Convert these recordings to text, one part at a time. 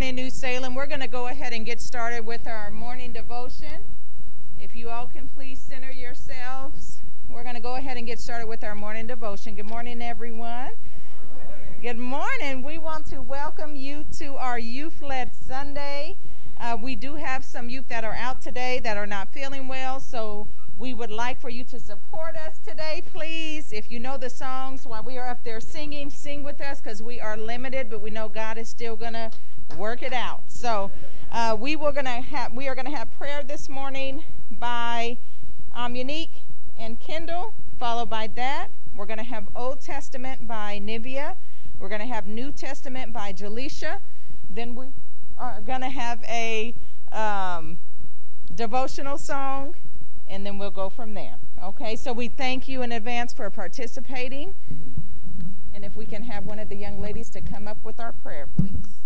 Morning, New Salem. We're going to go ahead and get started with our morning devotion. If you all can please center yourselves, we're going to go ahead and get started with our morning devotion. Good morning, everyone. Good morning. We want to welcome you to our youth led Sunday. Uh, we do have some youth that are out today that are not feeling well, so we would like for you to support us today, please. If you know the songs while we are up there singing, sing with us because we are limited, but we know God is still going to work it out. So uh, we were gonna have we are gonna have prayer this morning by um, Unique and Kendall. Followed by that, we're gonna have Old Testament by Nivea. We're gonna have New Testament by Jaleisha. Then we are gonna have a um, devotional song, and then we'll go from there. Okay, so we thank you in advance for participating. And if we can have one of the young ladies to come up with our prayer, please.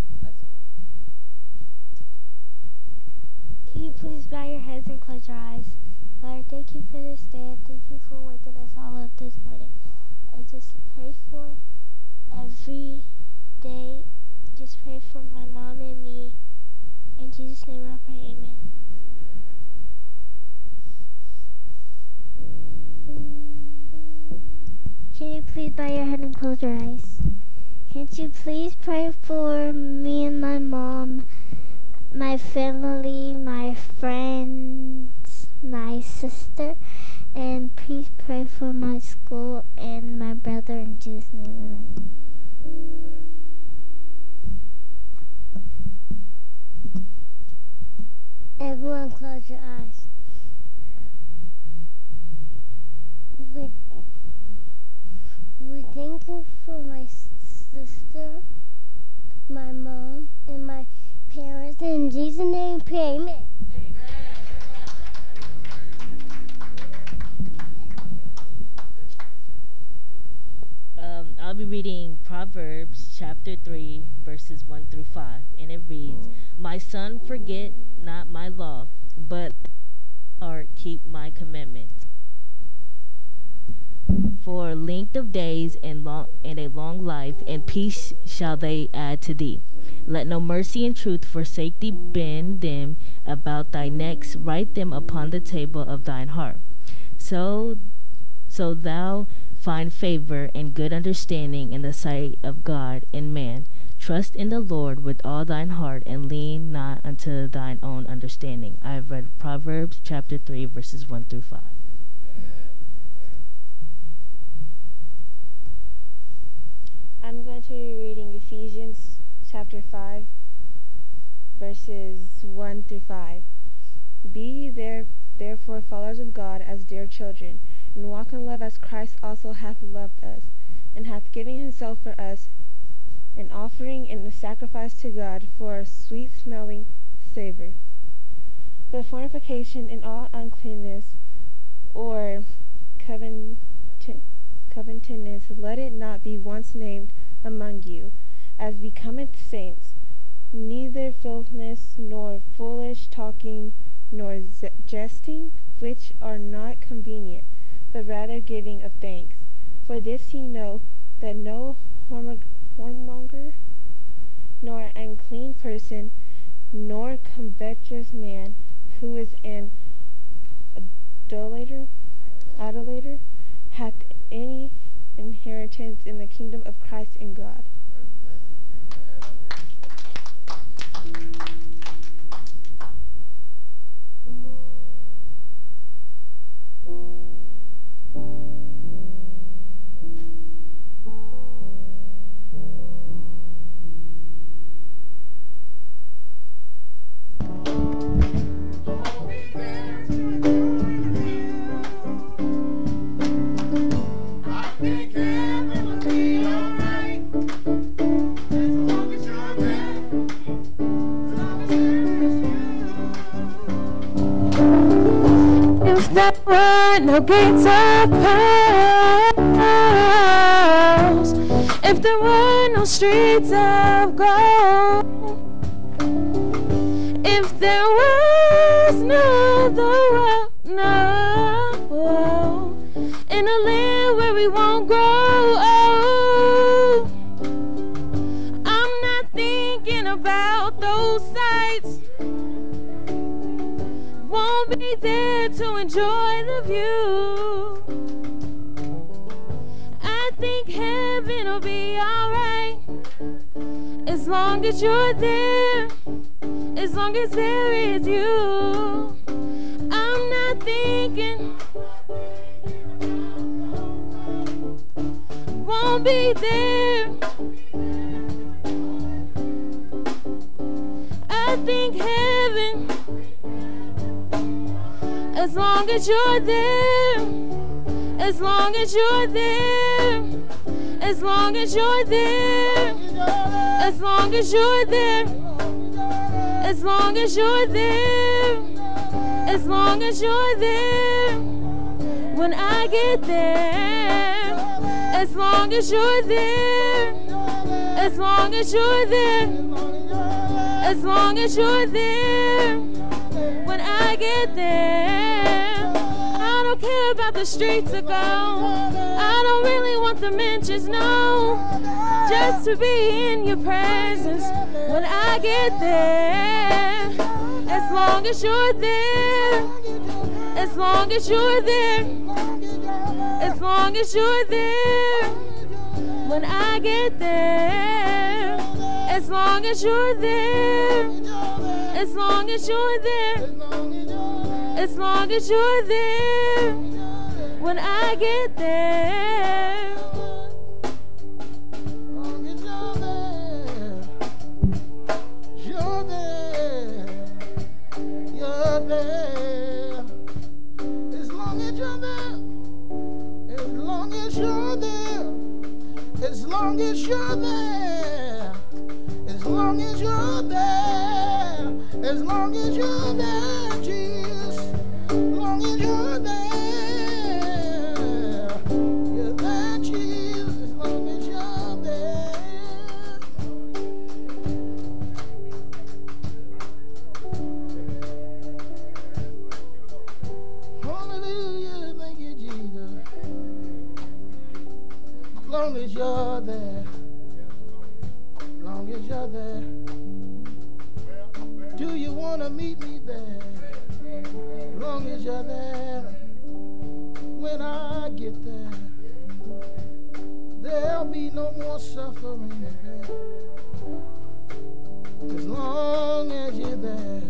Can you please bow your heads and close your eyes? Lord, thank you for this day and thank you for waking us all up this morning. I just pray for every day. Just pray for my mom and me. In Jesus' name I pray, amen. Can you please bow your head and close your eyes? Can't you please pray for me and my mom? My family, my friends, my sister, and please pray for my school and my brother in Jesus' name. Everyone close your eyes. We, we thank you for my sister, my mom, and my parents. In Jesus' name, pray. Amen. Um, I'll be reading Proverbs chapter 3, verses 1 through 5, and it reads, My son, forget not my law, but heart keep my commandments. For length of days and long and a long life and peace shall they add to thee. Let no mercy and truth forsake thee. Bend them about thy necks. Write them upon the table of thine heart. So, so thou find favor and good understanding in the sight of God and man. Trust in the Lord with all thine heart and lean not unto thine own understanding. I have read Proverbs chapter 3, verses 1 through 5. I'm going to be reading Ephesians chapter 5, verses 1 through 5. Be ye there, therefore followers of God as dear children, and walk in love as Christ also hath loved us, and hath given himself for us, an offering and a sacrifice to God for a sweet-smelling savour. But fornication and all uncleanness, or covetousness, let it not be once named among you, as becometh saints, neither filthiness, nor foolish talking, nor jesting, which are not convenient, but rather giving of thanks. For this ye know, that no whoremonger, nor unclean person, nor covetous man, who is an idolater, idolater, hath any inheritance in the kingdom of Christ and God. Were no gates of pearls, if there were no streets of gold, if there was no the world, no. In a land where we won't grow old, I'm not thinking about those sights. Won't be there to enjoy the view. I think heaven will be alright as long as you're there, as long as there is you. I'm not thinking won't be there. I think heaven, as long as you're there, as long as you're there, as long as you're there, as long as you're there, as long as you're there, as long as you're there, when I get there, as long as you're there, as long as you're there. As long as you're there I get there. I don't care about the streets of gold. I don't really want the mentions, no. Just to be in your presence when I get there. As long as you're there. As long as you're there. As long as you're there. When I get there as long as you're there, as long as you're there, as long as you're there, when I get there. You're there, you're there. As long as you're there, as long as you're there, as long as you're there, as long as you're there, as long as you're there, Jesus, Do you want to meet me there? Long as you're there, when I get there, there'll be no more suffering. As long as you're there.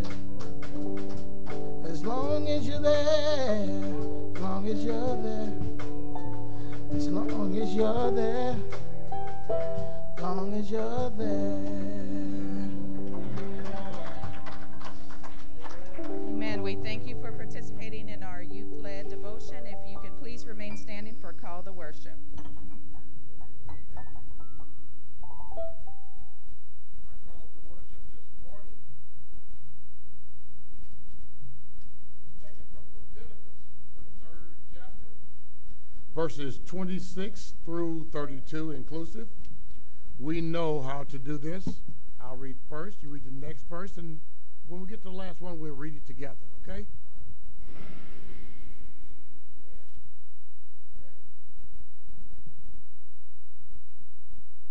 As long as you're there, as long as you're there, as long as you're there, as long as you're there. Amen. We thank you for verses 26 through 32 inclusive. We know how to do this. I'll read first, you read the next verse, and when we get to the last one, we'll read it together, okay?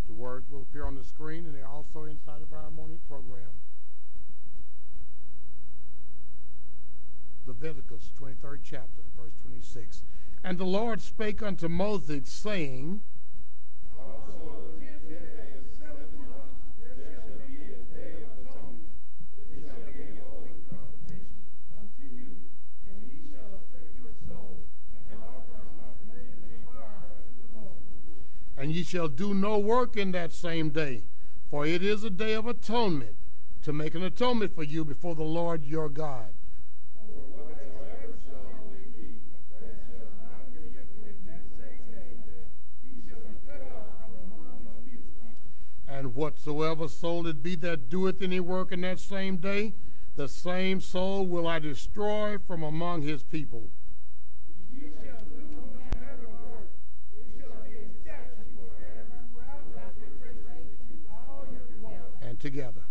The words will appear on the screen and they're also inside of our morning program. Leviticus 23rd chapter, verse 26. And the Lord spake unto Moses, saying, And ye shall do no work in that same day, for it is a day of atonement, to make an atonement for you before the Lord your God. And whatsoever soul it be that doeth any work in that same day, the same soul will I destroy from among his people. and together.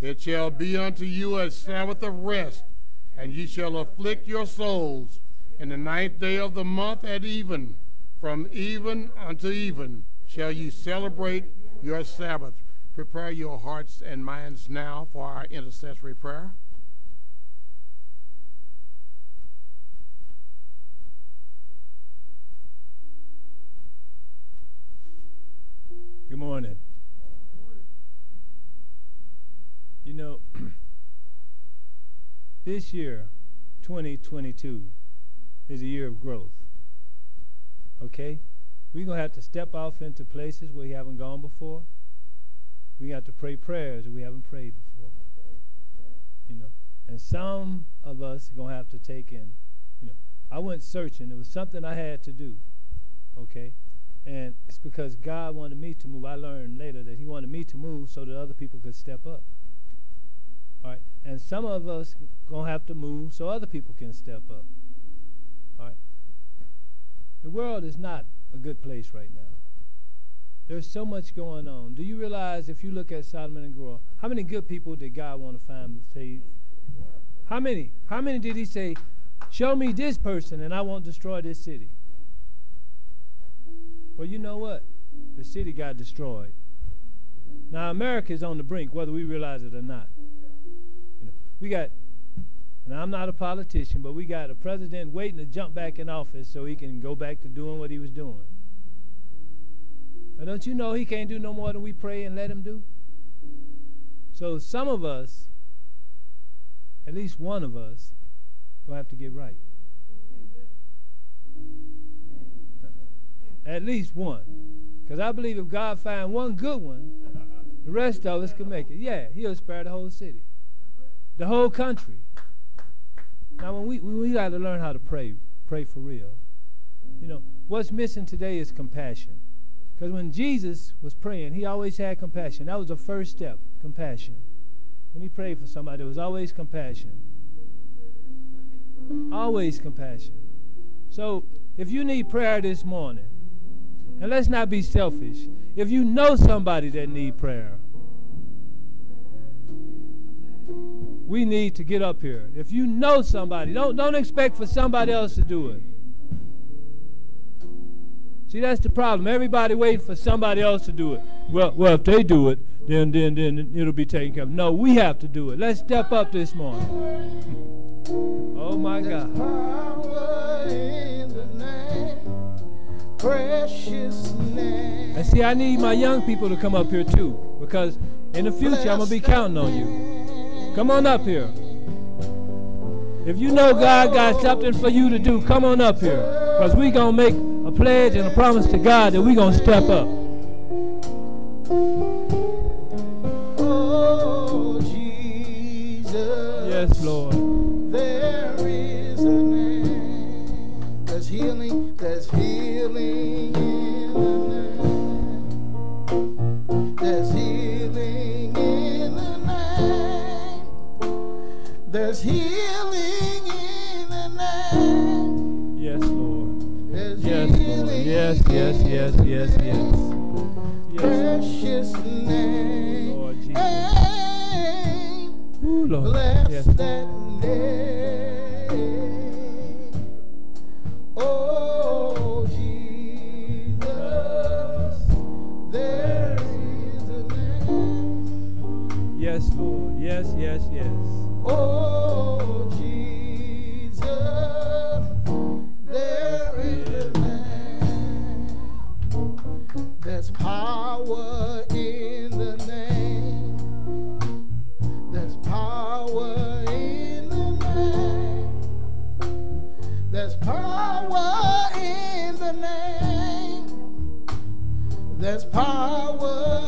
It shall be unto you a Sabbath of rest, and ye shall afflict your souls in the ninth day of the month at even. From even unto even shall ye celebrate your Sabbath. Prepare your hearts and minds now for our intercessory prayer. Good morning. You know, this year, 2022, is a year of growth. Okay? We're going to have to step off into places where we haven't gone before. We got to pray prayers that we haven't prayed before. You know, and some of us are going to have to take in, you know, I went searching. It was something I had to do. Okay? And it's because God wanted me to move. I learned later that He wanted me to move so that other people could step up. All right. And some of us gonna have to move so other people can step up. All right. The world is not a good place right now. There's so much going on. Do you realize if you look at Sodom and Gomorrah, how many good people did God want to find? Say, how many? How many did He say, "Show me this person, and I won't destroy this city"? Well, you know what? The city got destroyed. Now America is on the brink, whether we realize it or not. You know, we got, and I'm not a politician, but we got a president waiting to jump back in office so he can go back to doing what he was doing. Don't you know he can't do no more than we pray and let him do? So some of us, at least one of us, will have to get right. At least one. Because I believe if God find one good one, the rest of us can make it. Yeah, he'll spare the whole city. The whole country. Now when we we got to learn how to pray, pray for real. You know, what's missing today is compassion. Because when Jesus was praying, he always had compassion. That was the first step, compassion. When he prayed for somebody, there was always compassion. Always compassion. So if you need prayer this morning, and let's not be selfish. If you know somebody that need prayer, we need to get up here. If you know somebody, don't don't expect for somebody else to do it. See, that's the problem. Everybody waiting for somebody else to do it. Well, well, if they do it, then then then it'll be taken care of. No, we have to do it. Let's step up this morning. oh my God. precious name. And see, I need my young people to come up here too, because in the future I'm gonna be counting on you. Come on up here. If you know God got something for you to do, come on up here, because we're gonna make a pledge and a promise to God that we're gonna step up. Oh, Jesus. Yes, Lord. There's healing in the name. Yes, Lord. There's Yes, Lord. healing Yes, yes, yes, yes, yes. Yes. precious name. Lord Jesus. Name. Ooh, Lord. Bless Yes. that name. Oh, Jesus. There is a name. Yes, Lord. Yes, yes, yes. Oh, Jesus. There in man There's power in the name a name. There's power in the name. There's power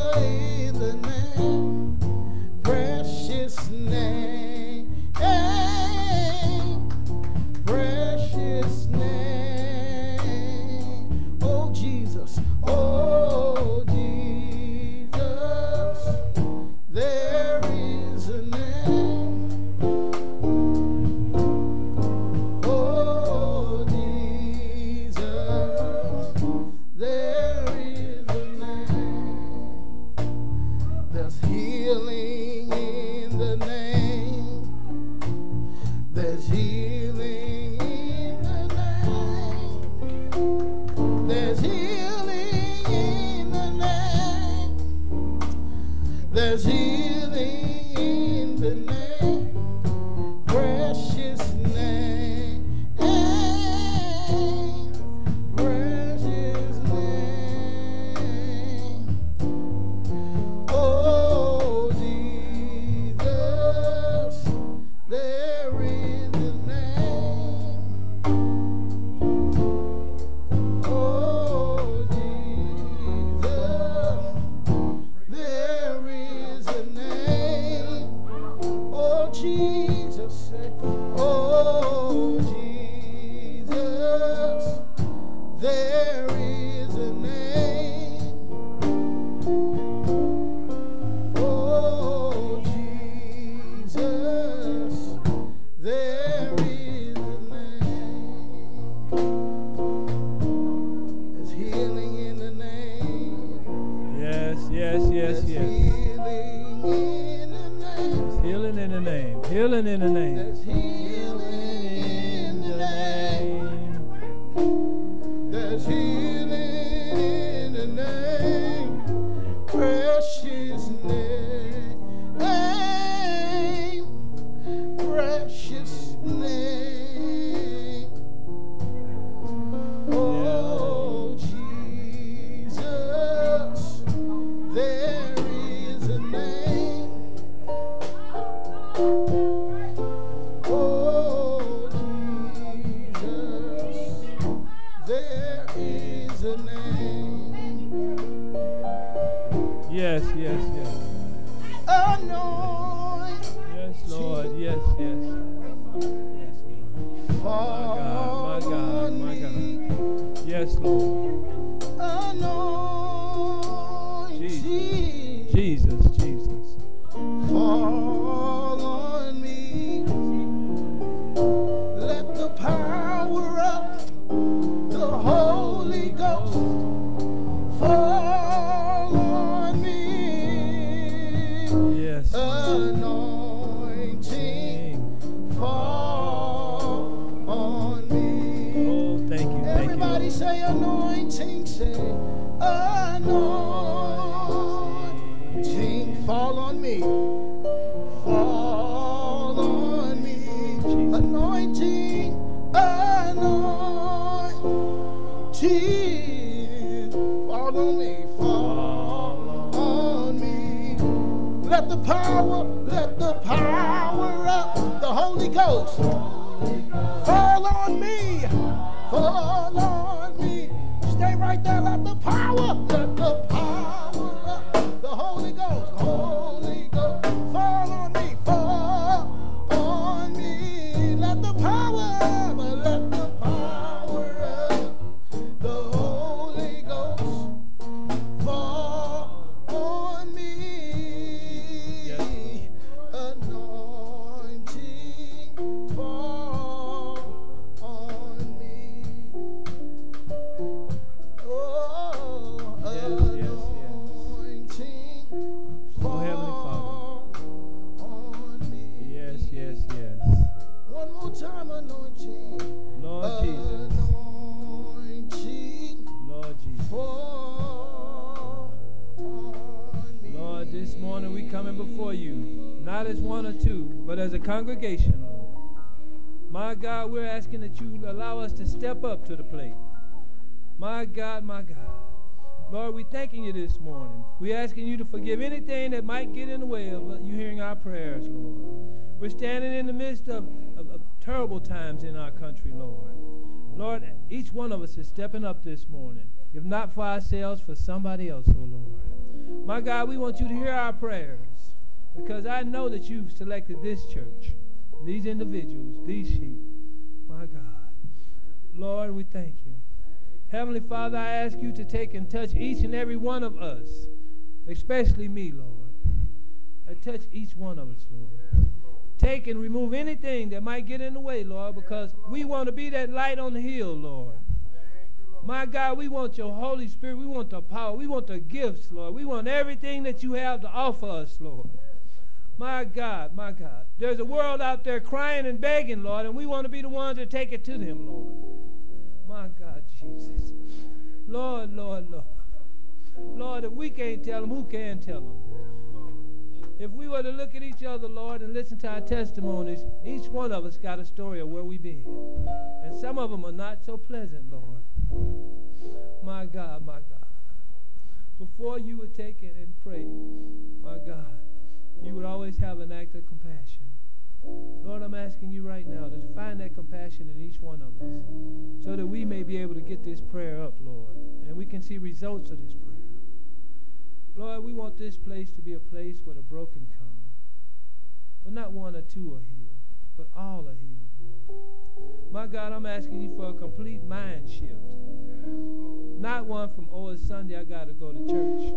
not as one or two, but as a congregation, Lord. My God, we're asking that you allow us to step up to the plate. My God, my God. Lord, we're thanking you this morning. We're asking you to forgive anything that might get in the way of you hearing our prayers, Lord. We're standing in the midst of, of, of terrible times in our country, Lord. Lord, each one of us is stepping up this morning. If not for ourselves, for somebody else, oh Lord. My God, we want you to hear our prayers because I know that you've selected this church, these individuals, these sheep. My God. Lord, we thank you. Heavenly Father, I ask you to take and touch each and every one of us, especially me, Lord. I touch each one of us, Lord. Take and remove anything that might get in the way, Lord, because we want to be that light on the hill, Lord. My God, we want your Holy Spirit. We want the power. We want the gifts, Lord. We want everything that you have to offer us, Lord. My God, my God. There's a world out there crying and begging, Lord, and we want to be the ones that take it to them, Lord. My God, Jesus. Lord, Lord, Lord. Lord, if we can't tell them, who can tell them? If we were to look at each other, Lord, and listen to our testimonies, each one of us got a story of where we've been. And some of them are not so pleasant, Lord. My God, my God. Before you would take it and pray, my God, you would always have an act of compassion. Lord, I'm asking you right now to find that compassion in each one of us so that we may be able to get this prayer up, Lord, and we can see results of this prayer. Lord, we want this place to be a place where the broken come. But not one or two are healed, but all are healed, Lord. My God, I'm asking you for a complete mind shift. Not one from, oh, it's Sunday, I got to go to church.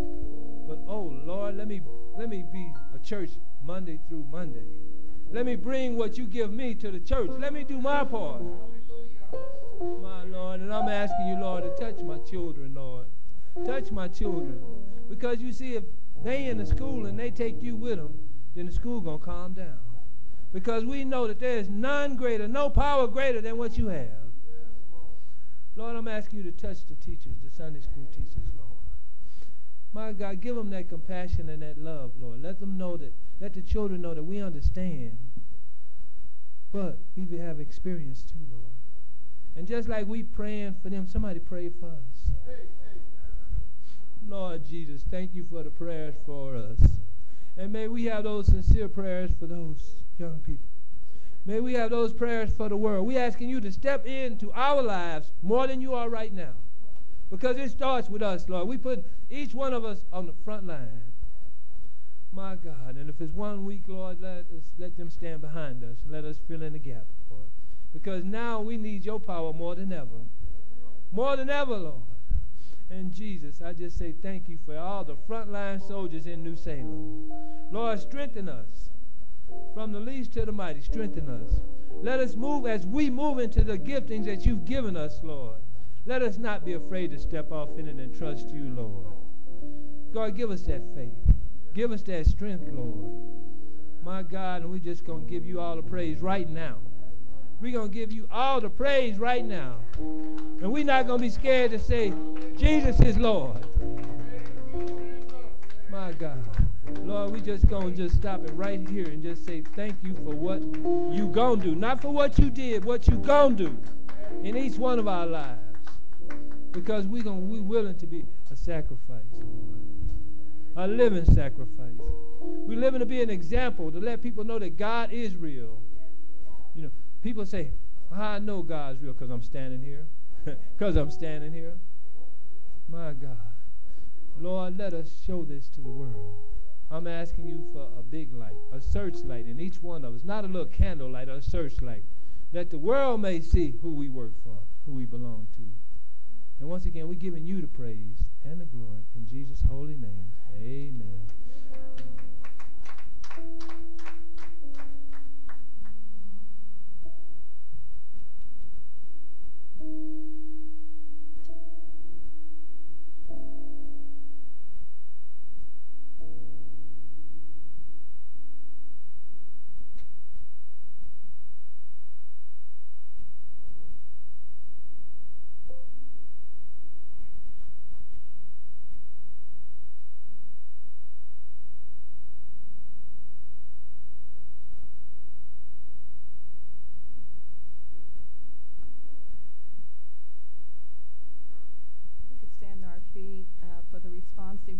But, oh, Lord, let me, let me be church Monday through Monday. Let me bring what you give me to the church. Let me do my part. My Lord, and I'm asking you, Lord, to touch my children, Lord. Touch my children. Because you see, if they in the school and they take you with them, then the school going to calm down. Because we know that there is none greater, no power greater than what you have. Lord, I'm asking you to touch the teachers, the Sunday school teachers. My God, give them that compassion and that love, Lord. Let them know that, let the children know that we understand. But we have experience too, Lord. And just like we praying for them, somebody pray for us. Lord Jesus, thank you for the prayers for us. And may we have those sincere prayers for those young people. May we have those prayers for the world. We're asking you to step into our lives more than you are right now. Because it starts with us, Lord. We put each one of us on the front line. My God. And if it's one week, Lord, let us let them stand behind us and let us fill in the gap, Lord. Because now we need your power more than ever. More than ever, Lord. And Jesus, I just say thank you for all the frontline soldiers in New Salem. Lord, strengthen us. From the least to the mighty, strengthen us. Let us move as we move into the giftings that you've given us, Lord. Let us not be afraid to step off in it and trust you, Lord. God, give us that faith. Give us that strength, Lord. My God, and we're just going to give you all the praise right now. We're going to give you all the praise right now. And we're not going to be scared to say, Jesus is Lord. My God. Lord, we just going to just stop it right here and just say thank you for what you going to do. Not for what you did, what you going to do in each one of our lives. Because we're gonna we willing to be a sacrifice, Lord. A living sacrifice. We're living to be an example to let people know that God is real. You know, people say, I know God's real because I'm standing here. Because I'm standing here. My God. Lord, let us show this to the world. I'm asking you for a big light, a searchlight in each one of us, not a little candlelight, a searchlight, that the world may see who we work for, who we belong to. And once again, we're giving you the praise and the glory in Jesus' holy name. Amen.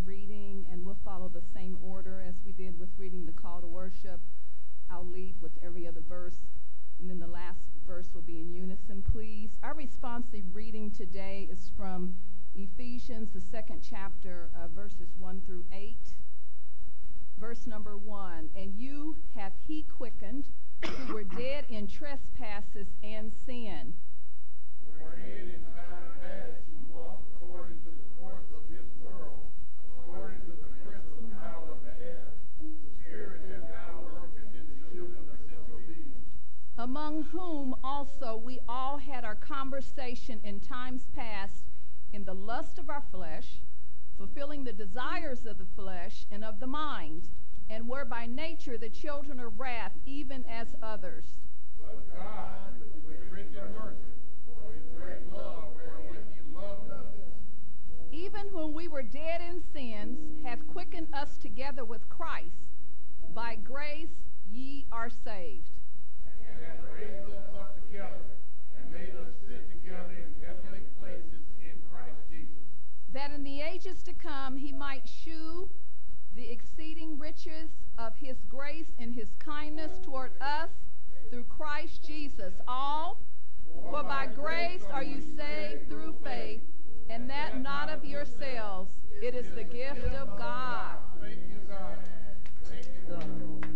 reading, and we'll follow the same order as we did with reading the call to worship. I'll lead with every other verse, and then the last verse will be in unison, please. Our responsive reading today is from Ephesians, the second chapter, uh, verses 1 through 8. Verse number 1 And you hath he quickened who were dead in trespasses and sin. among whom also we all had our conversation in times past in the lust of our flesh, fulfilling the desires of the flesh and of the mind, and were by nature the children of wrath, even as others. But God, with rich in mercy, with great love, wherewith He loved us, even when we were dead in sins, hath quickened us together with Christ. By grace ye are saved that in the ages to come he might shew the exceeding riches of his grace and his kindness toward us through Christ Jesus. All, for by grace are you saved through faith, and that not of yourselves. It is the gift of God. Thank you, God. Thank you, God.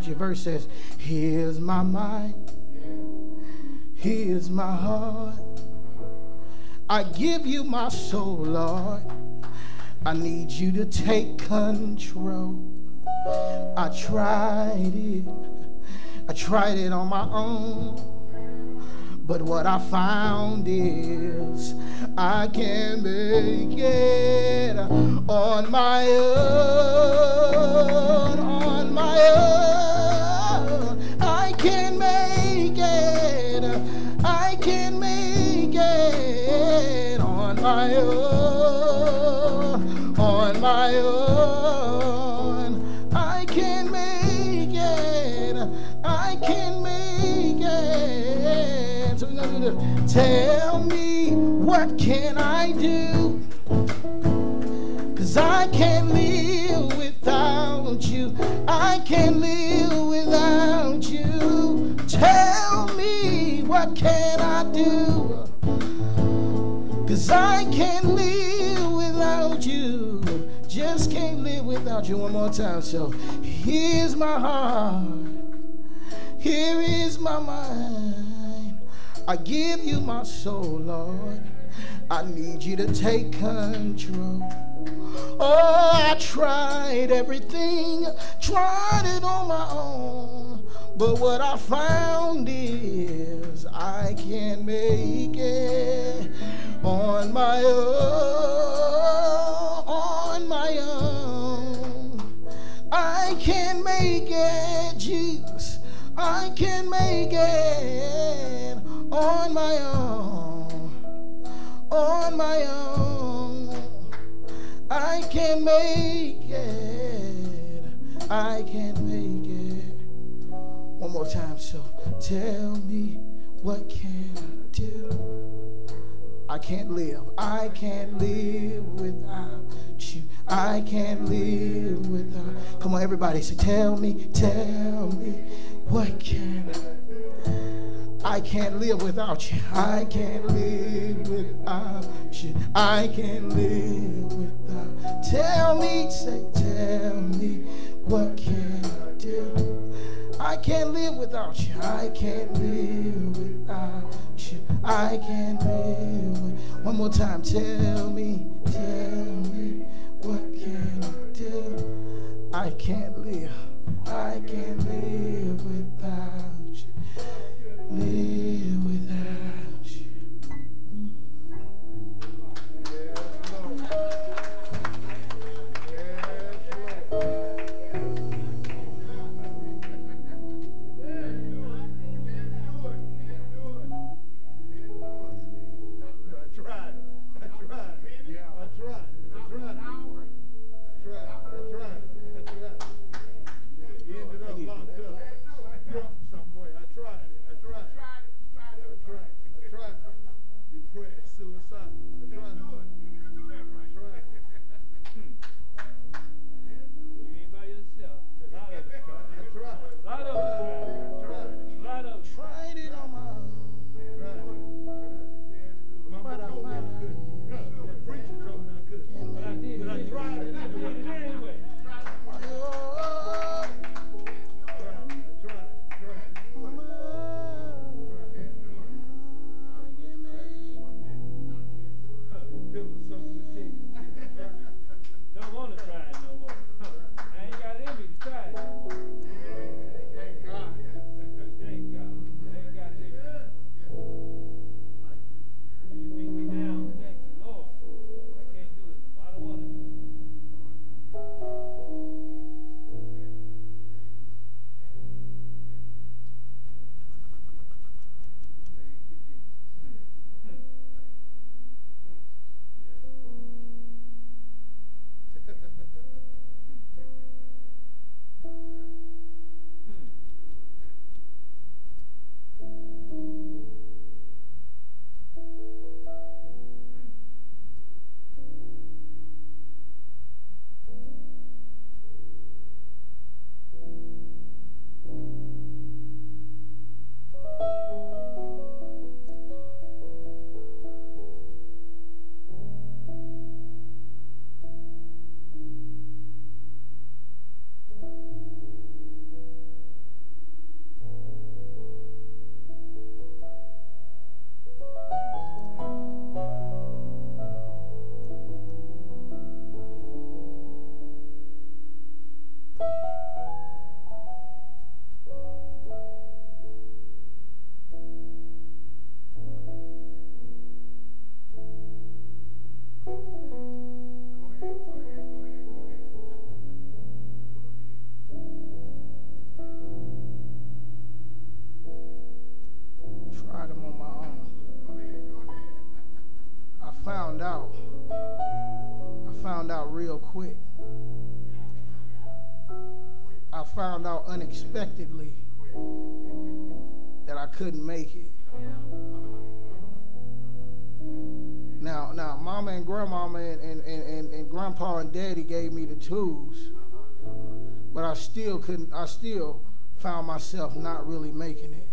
Without you. Verse says, Here's my mind, here's my heart. I give you my soul, Lord. I need you to take control. I tried it, I tried it on my own. But what I found is I can make it on my own, on my own. My own, on my own. I can make it, I can make it. So we're gonna do this. Tell me what can I do? Cause I can't live without you. I can't live without you. Tell me what can I do? Cause I can't live without you. Just can't live without you. One more time. So here's my heart. Here is my mind. I give you my soul, Lord. I need you to take control. Oh, I tried everything, tried it on my own. But what I found is I can't make it on my own. On my own. I can't make it, Jesus. I can make it on my own. On my own. I can make it. I can make it. One more time. So tell me what can I do? I can't live. I can't live without you. I can't live without. Come on, everybody. Say, tell me, tell me, what can I? I can't live without you. I can't live without you. I can't live without. Tell me, say, tell me, what can I do? I can't live without you. I can't live without. I can't live. One more time. Tell me, tell me, what can I do? I can't live. I can't live without you. Live unexpectedly that I couldn't make it. Now, now, mama and grandmama and, and, and, and, grandpa and daddy gave me the tools, but I still couldn't, I still found myself not really making it.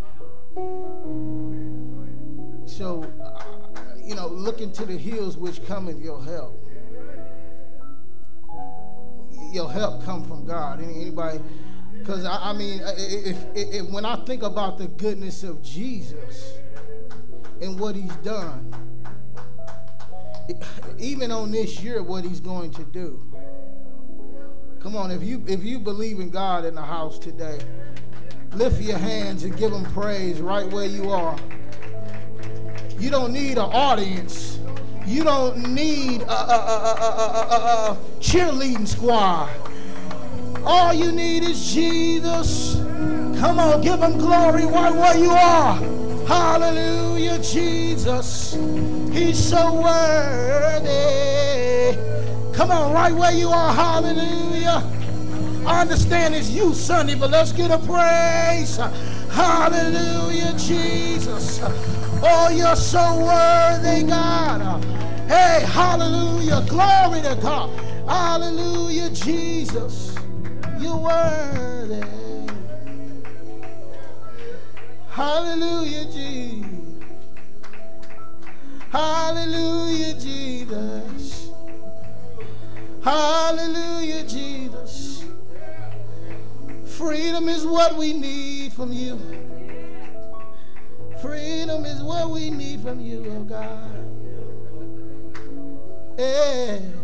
So, you know, looking to the hills which cometh your help. Your help come from God. Anybody? Because I, I, mean, if, if, if when I think about the goodness of Jesus and what He's done even on this year, what he's going to do. Come on, if you if you believe in God in the house today, lift your hands and give him praise right where you are. You don't need an audience. You don't need a, a, a, a cheerleading squad. All you need is Jesus. Come on, give him glory right where you are. Hallelujah, Jesus. He's so worthy. Come on, right where you are. Hallelujah. I understand it's you, Sunday, but let's get a praise. Hallelujah, Jesus. Oh, you're so worthy, God. Hey, hallelujah. Glory to God. Hallelujah, Jesus. You're worthy. Hallelujah, Jesus. Hallelujah, Jesus. Hallelujah, Jesus. Freedom is what we need from you. Freedom is what we need from you, oh God. Yeah.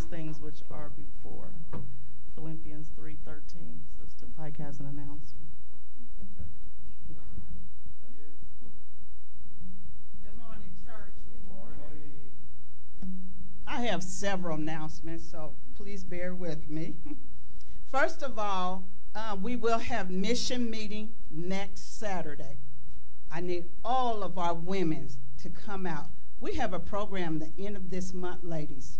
Those things which are before. Philippians 3:13. Sister Pike has an announcement. Good morning, church. I have several announcements, so please bear with me. First of all, uh, we will have mission meeting next Saturday. I need all of our women to come out. We have a program the end of this month, ladies.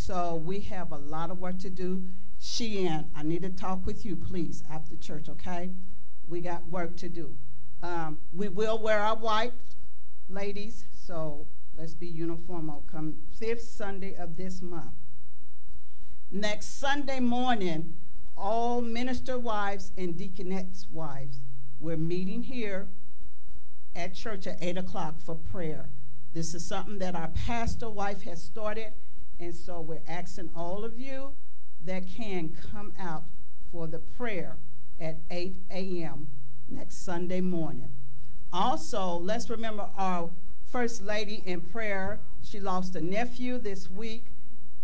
So we have a lot of work to do. Sheehan, I need to talk with you, please, after church, okay? We got work to do. Um, we will wear our white, ladies, so let's be uniform. Come fifth Sunday of this month. Next Sunday morning, all minister wives and deaconess wives, we're meeting here at church at 8 o'clock for prayer. This is something that our pastor wife has started, and so we're asking all of you that can come out for the prayer at 8 a.m. next Sunday morning. Also, let's remember our First Lady in prayer. She lost a nephew this week.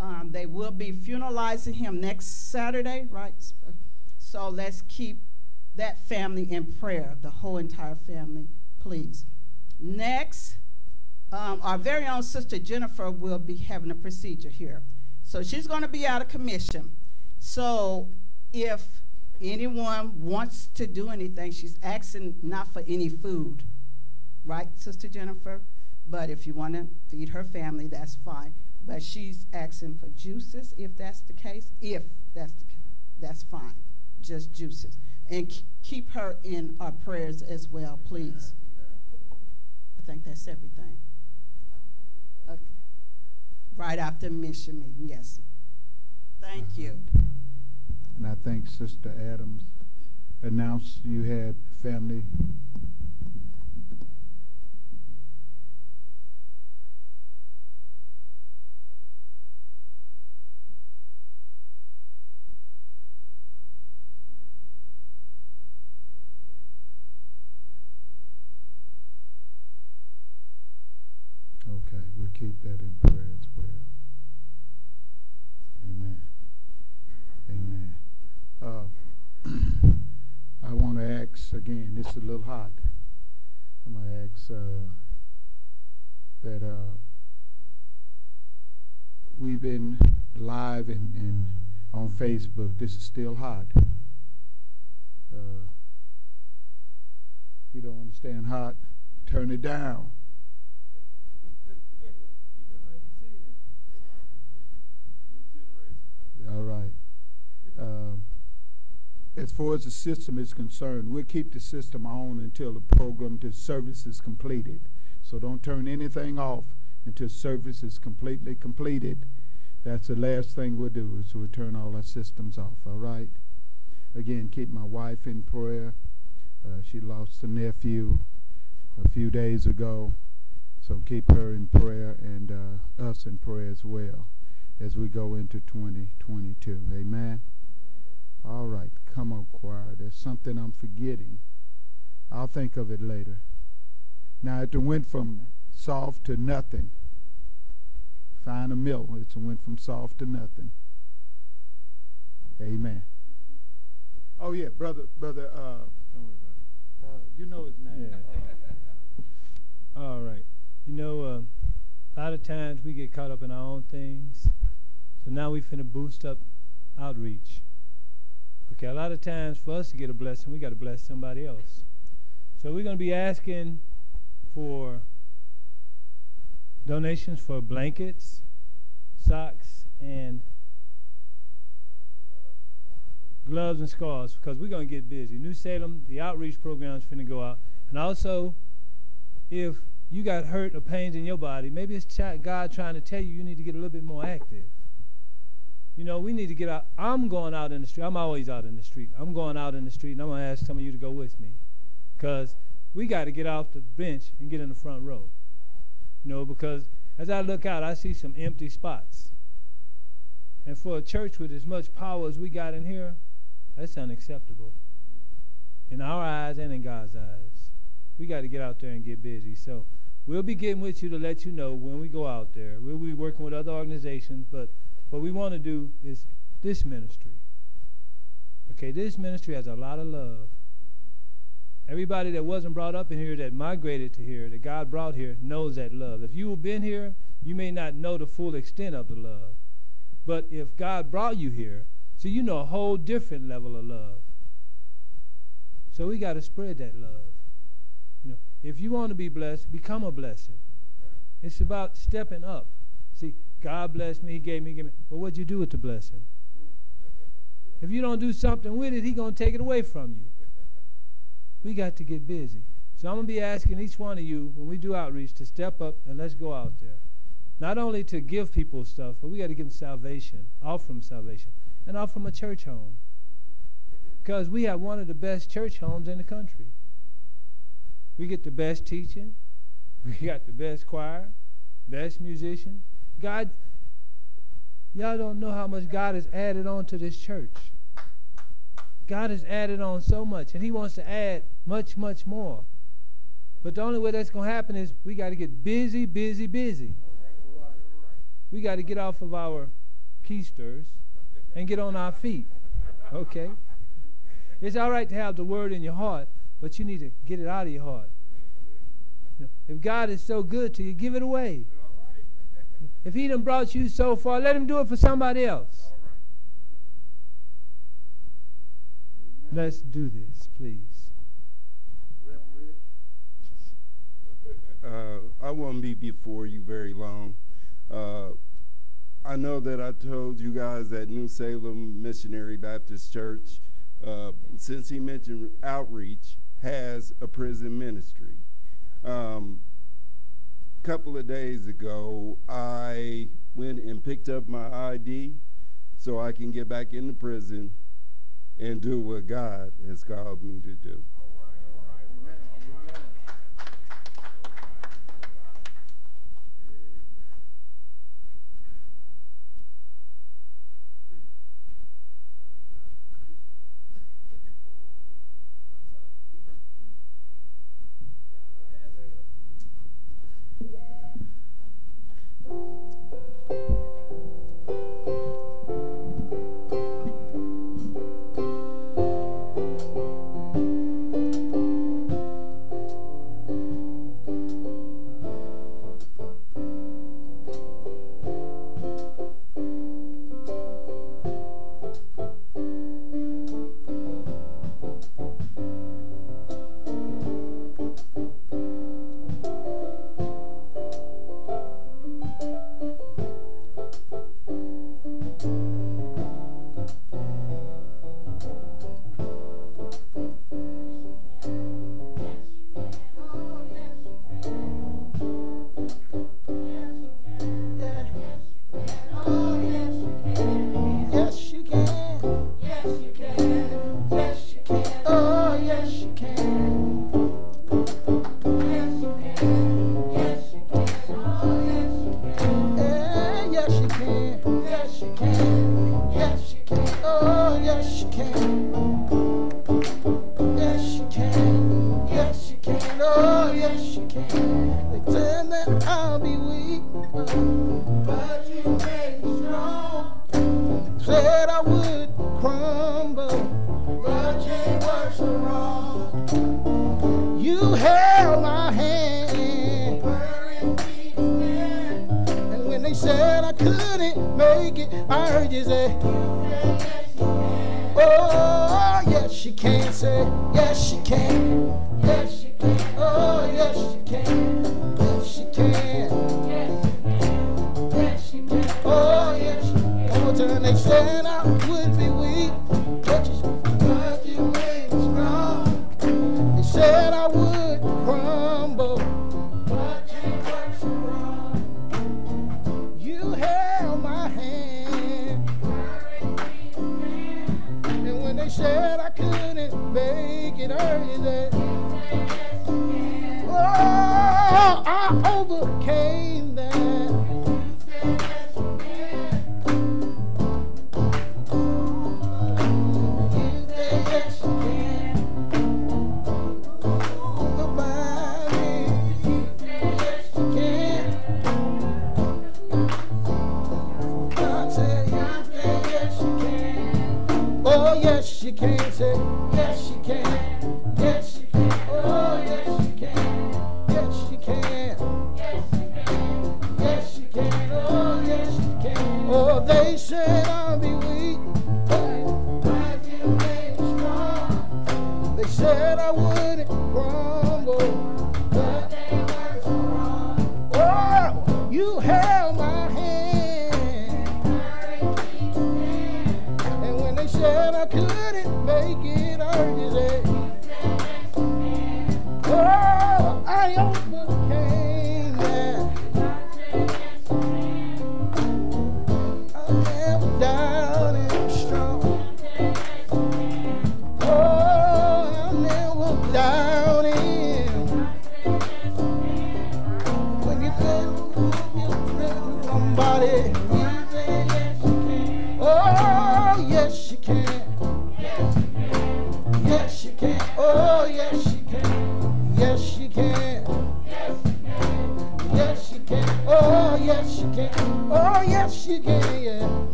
Um, they will be funeralizing him next Saturday, right? So let's keep that family in prayer, the whole entire family please. Next, um, our very own sister Jennifer will be having a procedure here. So she's going to be out of commission. So if anyone wants to do anything, she's asking not for any food, right, Sister Jennifer? But if you want to feed her family, that's fine. But she's asking for juices, if that's the case. If that's the case, that's fine. Just juices. And keep her in our prayers as well, please I think that's everything. Right after mission meeting, yes. Thank uh-huh. you. And I think Sister Adams announced you had family Okay, we keep that in prayer as well. Amen. Amen. Uh, I want to ask again, this is a little hot. I'm going to ask uh, that uh, we've been live and, and on Facebook. This is still hot. Uh, you don't understand hot? Turn it down. All right. Um, as far as the system is concerned, we'll keep the system on until the program, the service is completed. So don't turn anything off until service is completely completed. That's the last thing we'll do is we'll turn all our systems off, all right? Again, keep my wife in prayer. Uh, she lost a nephew a few days ago. So keep her in prayer and uh, us in prayer as well as we go into 2022. Amen. All right, come on, choir. There's something I'm forgetting. I'll think of it later. Now, it went from soft to nothing. Find a mill. It went from soft to nothing. Amen. Oh yeah, brother, brother. Uh, Don't worry about it. Uh, you know his name. Yeah. All right. You know, uh, a lot of times we get caught up in our own things. So now we finna boost up outreach. Okay, a lot of times for us to get a blessing, we got to bless somebody else. So we're going to be asking for donations for blankets, socks, and gloves and scarves because we're going to get busy. New Salem, the outreach program is going to go out. And also, if you got hurt or pains in your body, maybe it's God trying to tell you you need to get a little bit more active. You know, we need to get out. I'm going out in the street. I'm always out in the street. I'm going out in the street, and I'm going to ask some of you to go with me because we got to get off the bench and get in the front row. You know, because as I look out, I see some empty spots. And for a church with as much power as we got in here, that's unacceptable in our eyes and in God's eyes. We got to get out there and get busy. So we'll be getting with you to let you know when we go out there. We'll be working with other organizations, but what we want to do is this ministry. Okay, this ministry has a lot of love. Everybody that wasn't brought up in here that migrated to here, that God brought here, knows that love. If you've been here, you may not know the full extent of the love. But if God brought you here, so you know a whole different level of love. So we got to spread that love. You know, if you want to be blessed, become a blessing. It's about stepping up. See, God blessed me, He gave me, gave me. Well, what'd you do with the blessing? If you don't do something with it, He's going to take it away from you. We got to get busy. So I'm going to be asking each one of you, when we do outreach, to step up and let's go out there. Not only to give people stuff, but we got to give them salvation, offer them salvation and off from a church home. Because we have one of the best church homes in the country. We get the best teaching. We got the best choir, best musicians. God, y'all don't know how much God has added on to this church. God has added on so much, and He wants to add much, much more. But the only way that's going to happen is we got to get busy, busy, busy. We got to get off of our keisters and get on our feet. Okay? It's all right to have the word in your heart, but you need to get it out of your heart. You know, if God is so good to you, give it away. If He done brought you so far, let Him do it for somebody else. Let's do this, please. Uh, I won't be before you very long. Uh, I know that I told you guys that New Salem Missionary Baptist Church, uh, since he mentioned outreach, has a prison ministry. Um, couple of days ago, I went and picked up my ID so I can get back into prison and do what God has called me to do.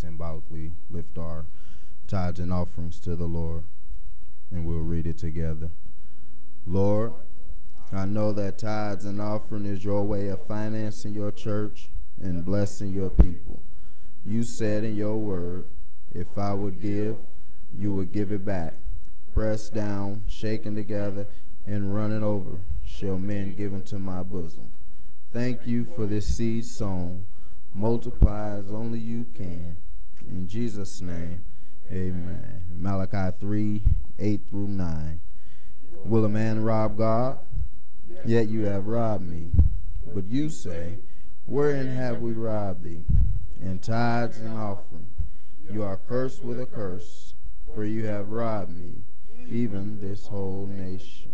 symbolically lift our tithes and offerings to the Lord, and we'll read it together. Lord, I know that tithes and offering is your way of financing your church and blessing your people. You said in your word, if I would give, you would give it back. Pressed down, shaken together, and running over shall men give into my bosom. Thank you for this seed sown. Multiply as only you can in Jesus' name, amen. Malachi 3 8 through 9. Will a man rob God? Yet you have robbed me. But you say, Wherein have we robbed thee? In tithes and offering. You are cursed with a curse, for you have robbed me, even this whole nation.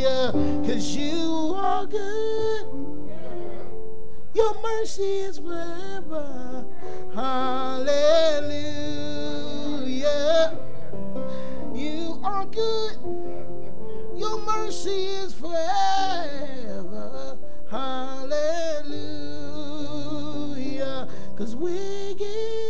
Hallelujah. Cause you are good. Your mercy is forever. Hallelujah. You are good. Your mercy is forever. Hallelujah. Cause we give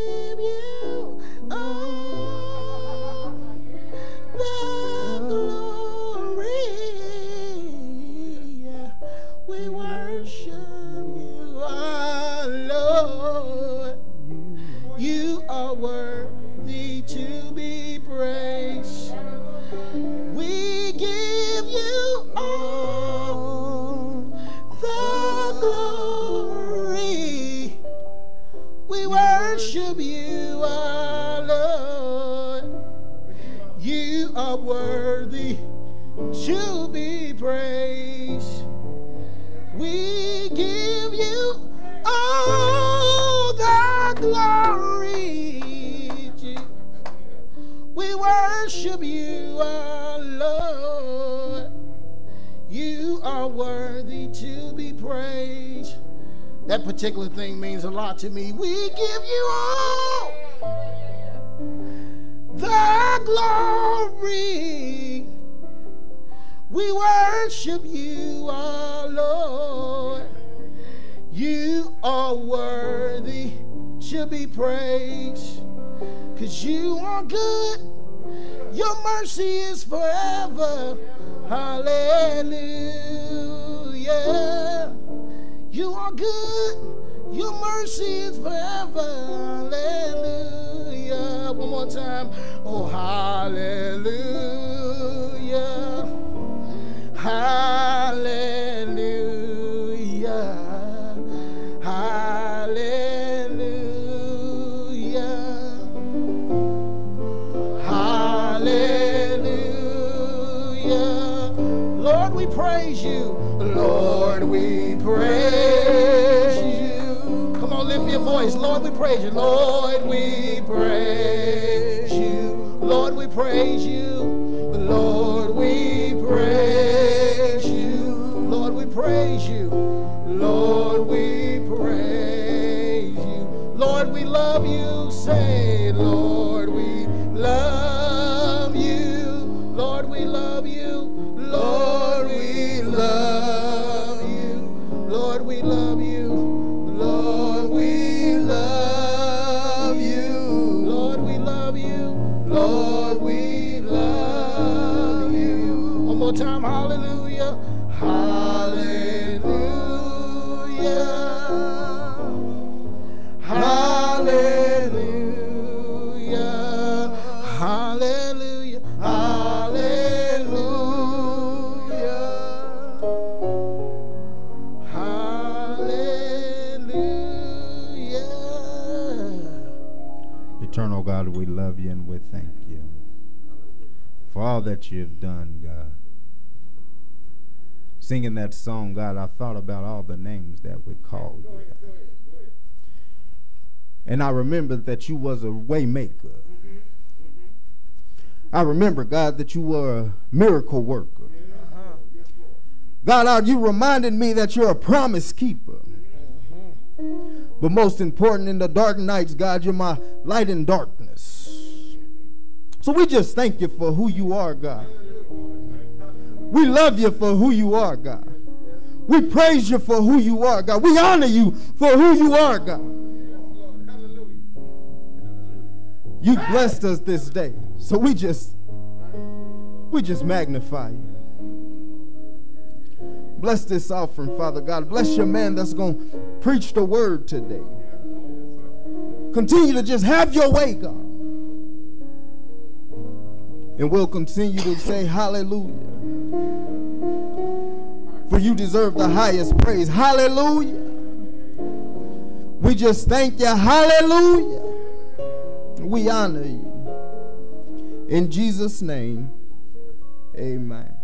to be praised. We give you all the glory. We worship you, our Lord. You are worthy to be praised. That particular thing means a lot to me. We give you all the glory. We worship you, our Lord. You are worthy to be praised. Cause you are good. Your mercy is forever. Hallelujah. You are good. Your mercy is forever. Hallelujah. One more time. Oh, hallelujah. Hallelujah. Hallelujah. Hallelujah. Lord, we praise you. Lord, we praise you. Come on, lift your voice. Lord, we praise you. Lord, we praise you. Lord, we praise you. Praise you. Lord, we praise you. Lord, we praise you. Lord, we love you. Say, Lord, we love you. Lord, we love you. Lord, we love you. Lord, we love that you've done, God. Singing that song, God, I thought about all the names that we called you. And I remembered that you was a waymaker. I remember, God, that you were a miracle worker. God, you reminded me that you're a promise keeper. But most important, in the dark nights, God, you're my light in darkness. So we just thank you for who you are, God. We love you for who you are, God. We praise you for who you are, God. We honor you for who you are, God. You blessed us this day. So we just we just magnify you. Bless this offering, Father God. Bless your man that's going to preach the word today. Continue to just have your way, God. And we'll continue to say hallelujah. For you deserve the highest praise. Hallelujah. We just thank you. Hallelujah. We honor you. In Jesus' name, amen.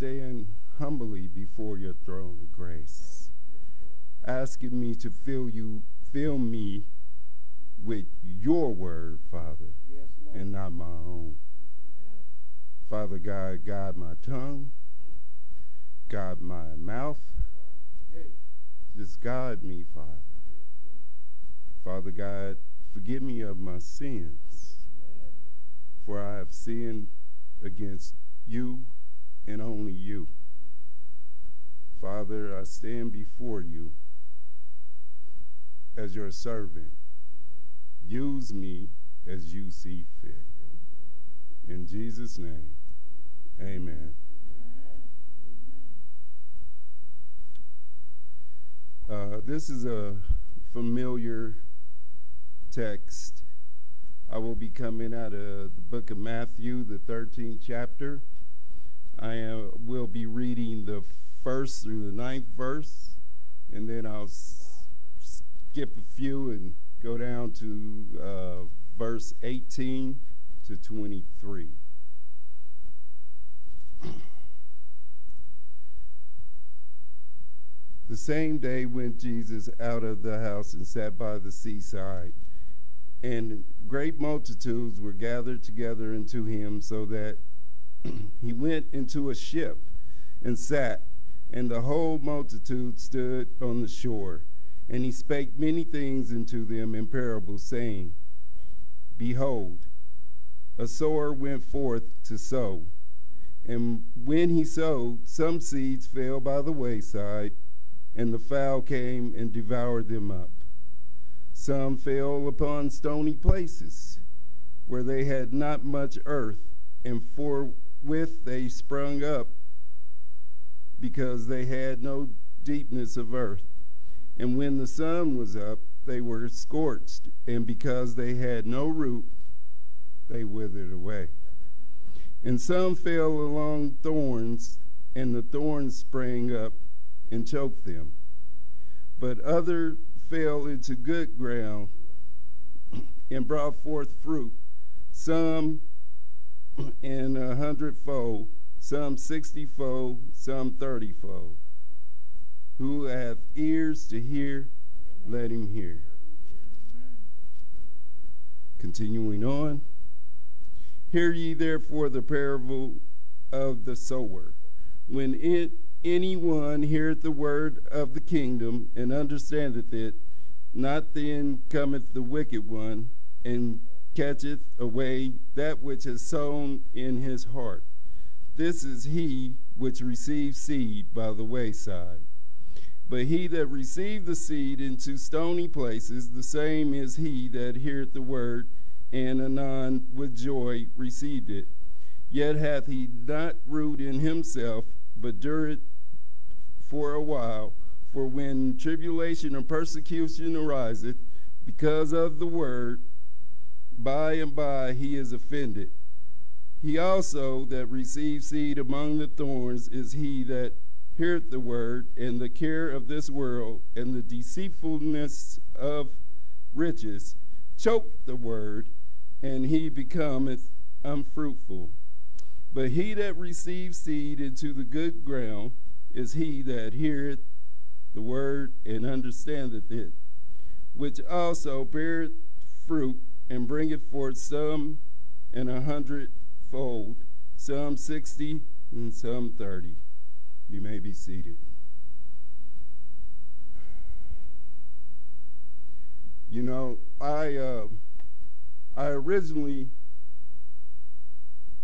Stand humbly before your throne of grace, asking me to fill you, fill me with your word, Father, and not my own. Father God, guide my tongue, guide my mouth, just guide me, Father. Father God, forgive me of my sins, for I have sinned against you and only you. Father, I stand before you as your servant. Use me as you see fit. In Jesus' name, amen. Uh, this is a familiar text. I will be coming out of the book of Matthew, the 13th chapter. I uh, will be reading the first through the ninth verse, and then I'll skip a few and go down to uh, verse 18 to 23. The same day went Jesus out of the house and sat by the seaside. And great multitudes were gathered together unto him, so that he went into a ship and sat, and the whole multitude stood on the shore. And he spake many things unto them in parables, saying, Behold, a sower went forth to sow. And when he sowed, some seeds fell by the wayside, and the fowl came and devoured them up. Some fell upon stony places, where they had not much earth, and forthwith they sprung up, because they had no deepness of earth. And when the sun was up, they were scorched, and because they had no root, they withered away. And some fell along thorns, and the thorns sprang up and choked them. but other fell into good ground and brought forth fruit, some in a hundredfold, some sixtyfold, some thirtyfold. Who hath ears to hear, let him hear. Continuing on. Hear ye therefore the parable of the sower. When it, anyone heareth the word of the kingdom and understandeth it, not then cometh the wicked one and catcheth away that which is sown in his heart. This is he which receives seed by the wayside. But he that received the seed into stony places, the same is he that heareth the word, and anon with joy received it. Yet hath he not root in himself, but dureth for a while. For when tribulation or persecution ariseth because of the word, by and by he is offended. He also that receives seed among the thorns is he that heareth the word, and the care of this world and the deceitfulness of riches choke the word, and he becometh unfruitful. But he that receives seed into the good ground is he that heareth the word and understandeth it, which also beareth fruit and bringeth forth some in a hundredfold, some sixty, and some thirty. You may be seated. You know, I uh, I originally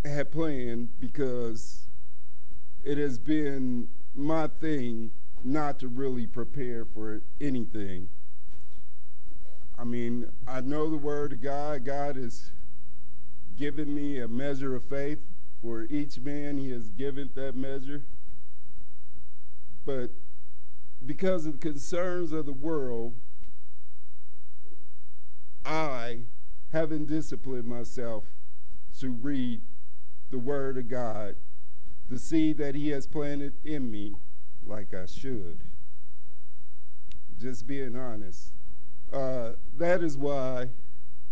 had planned because it has been my thing not to really prepare for anything. I mean, I know the Word of God. God has given me a measure of faith. For each man, He has given that measure. But because of the concerns of the world, I haven't disciplined myself to read the Word of God, the seed that He has planted in me, like I should. Just being honest. Uh, that is why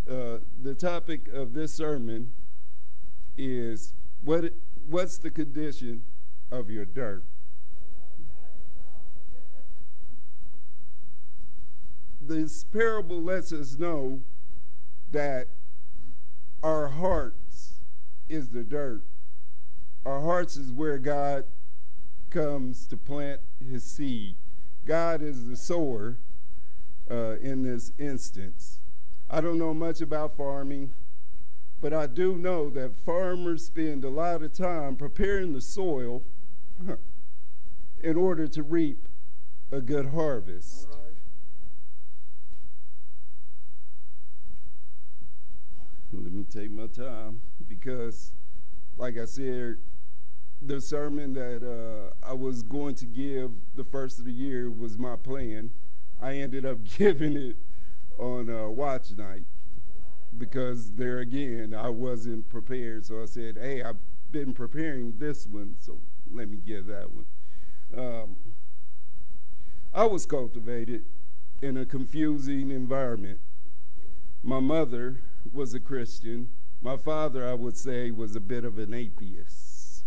uh, the topic of this sermon is what what's the condition of your dirt? This parable lets us know that our hearts is the dirt. Our hearts is where God comes to plant his seed. God is the sower uh, in this instance. I don't know much about farming, but I do know that farmers spend a lot of time preparing the soil in order to reap a good harvest. Let me take my time because, like I said, the sermon that uh, I was going to give the first of the year was my plan. I ended up giving it on uh, watch night because there again I wasn't prepared. So I said, "Hey, I've been preparing this one, so let me give that one." Um, I was cultivated in a confusing environment. My mother was a Christian. My father, I would say, was a bit of an atheist.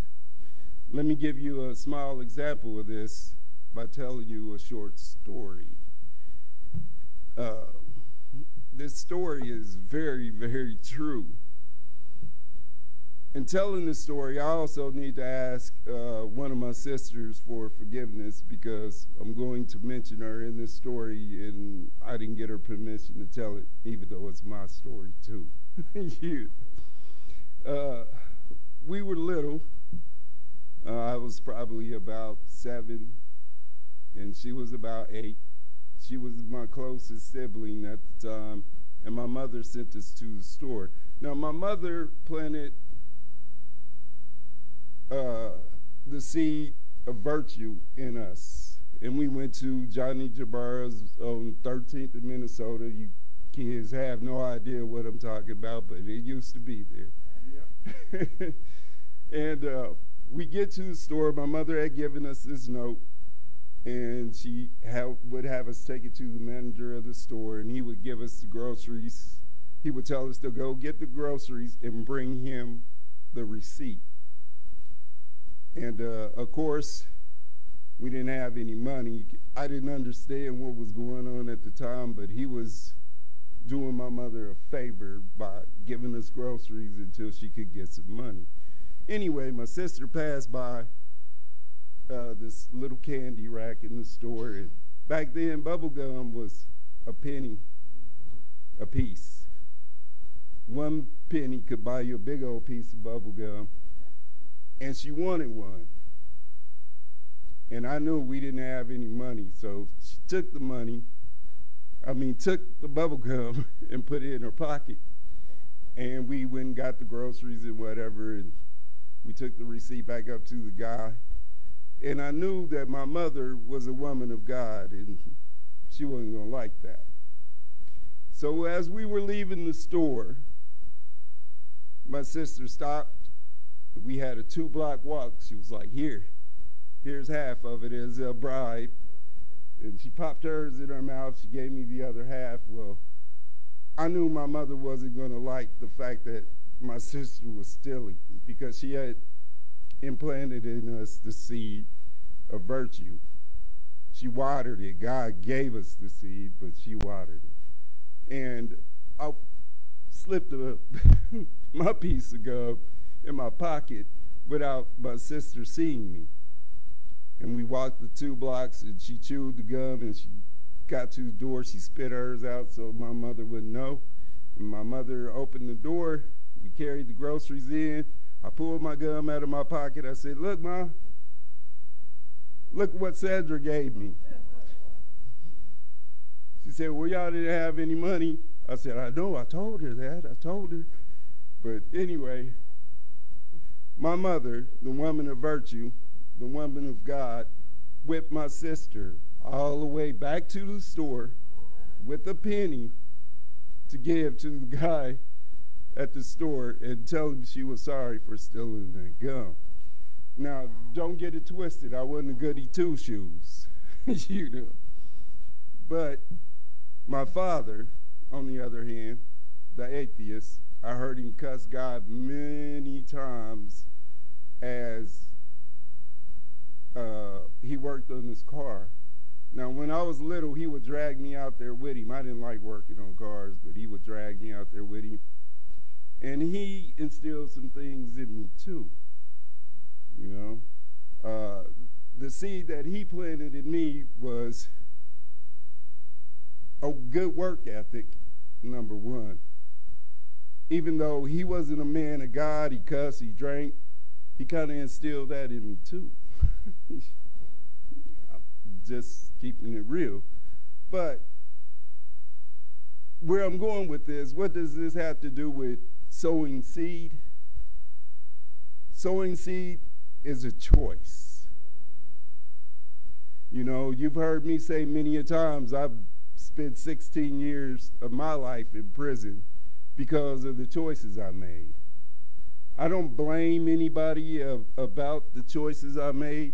Let me give you a small example of this by telling you a short story. Uh, this story is very, very true. In telling this story, I also need to ask uh, one of my sisters for forgiveness because I'm going to mention her in this story, and I didn't get her permission to tell it, even though it's my story too. you, uh, we were little. Uh, I was probably about seven, and she was about eight. She was my closest sibling at the time, and my mother sent us to the store. Now, my mother planted uh, the seed of virtue in us. And we went to Johnny Jabara's on 13th in Minnesota. You kids have no idea what I'm talking about, but it used to be there. and uh, we get to the store. My mother had given us this note, and she would have us take it to the manager of the store, and he would give us the groceries. He would tell us to go get the groceries and bring him the receipt. And uh, of course, we didn't have any money. I didn't understand what was going on at the time, but he was doing my mother a favor by giving us groceries until she could get some money. Anyway, my sister passed by uh, this little candy rack in the store. And back then, bubble gum was a penny a piece. One penny could buy you a big old piece of bubble gum, and she wanted one. And I knew we didn't have any money, so she took the money. I mean, took the bubble gum and put it in her pocket. And we went and got the groceries and whatever, and we took the receipt back up to the guy. And I knew that my mother was a woman of God, and she wasn't going to like that. So as we were leaving the store, my sister stopped. We had a two block walk. She was like, Here, here's half of it as a bribe. And she popped hers in her mouth. She gave me the other half. Well, I knew my mother wasn't going to like the fact that my sister was stealing because she had implanted in us the seed of virtue. She watered it. God gave us the seed, but she watered it. And I slipped a, my piece of gum in my pocket without my sister seeing me. And we walked the two blocks, and she chewed the gum, and she got to the door. She spit hers out so my mother wouldn't know. And my mother opened the door. We carried the groceries in. I pulled my gum out of my pocket. I said, Look, Ma, look what Sandra gave me. She said, Well, y'all didn't have any money. I said, I know, I told her that. I told her. But anyway, my mother, the woman of virtue, the woman of God, whipped my sister all the way back to the store with a penny to give to the guy at the store and tell him she was sorry for stealing that gum. Now, don't get it twisted. I wasn't a goody two shoes, you know. But my father, on the other hand, the atheist, I heard him cuss God many times as uh, he worked on his car. Now, when I was little, he would drag me out there with him. I didn't like working on cars, but he would drag me out there with him. And he instilled some things in me, too. You know? Uh, the seed that he planted in me was a good work ethic, number one. Even though he wasn't a man of God, he cussed, he drank, he kind of instilled that in me, too. just keeping it real. But where I'm going with this, what does this have to do with sowing seed? Sowing seed is a choice. You know, you've heard me say many a times, I've spent 16 years of my life in prison because of the choices I made. I don't blame anybody uh, about the choices I made.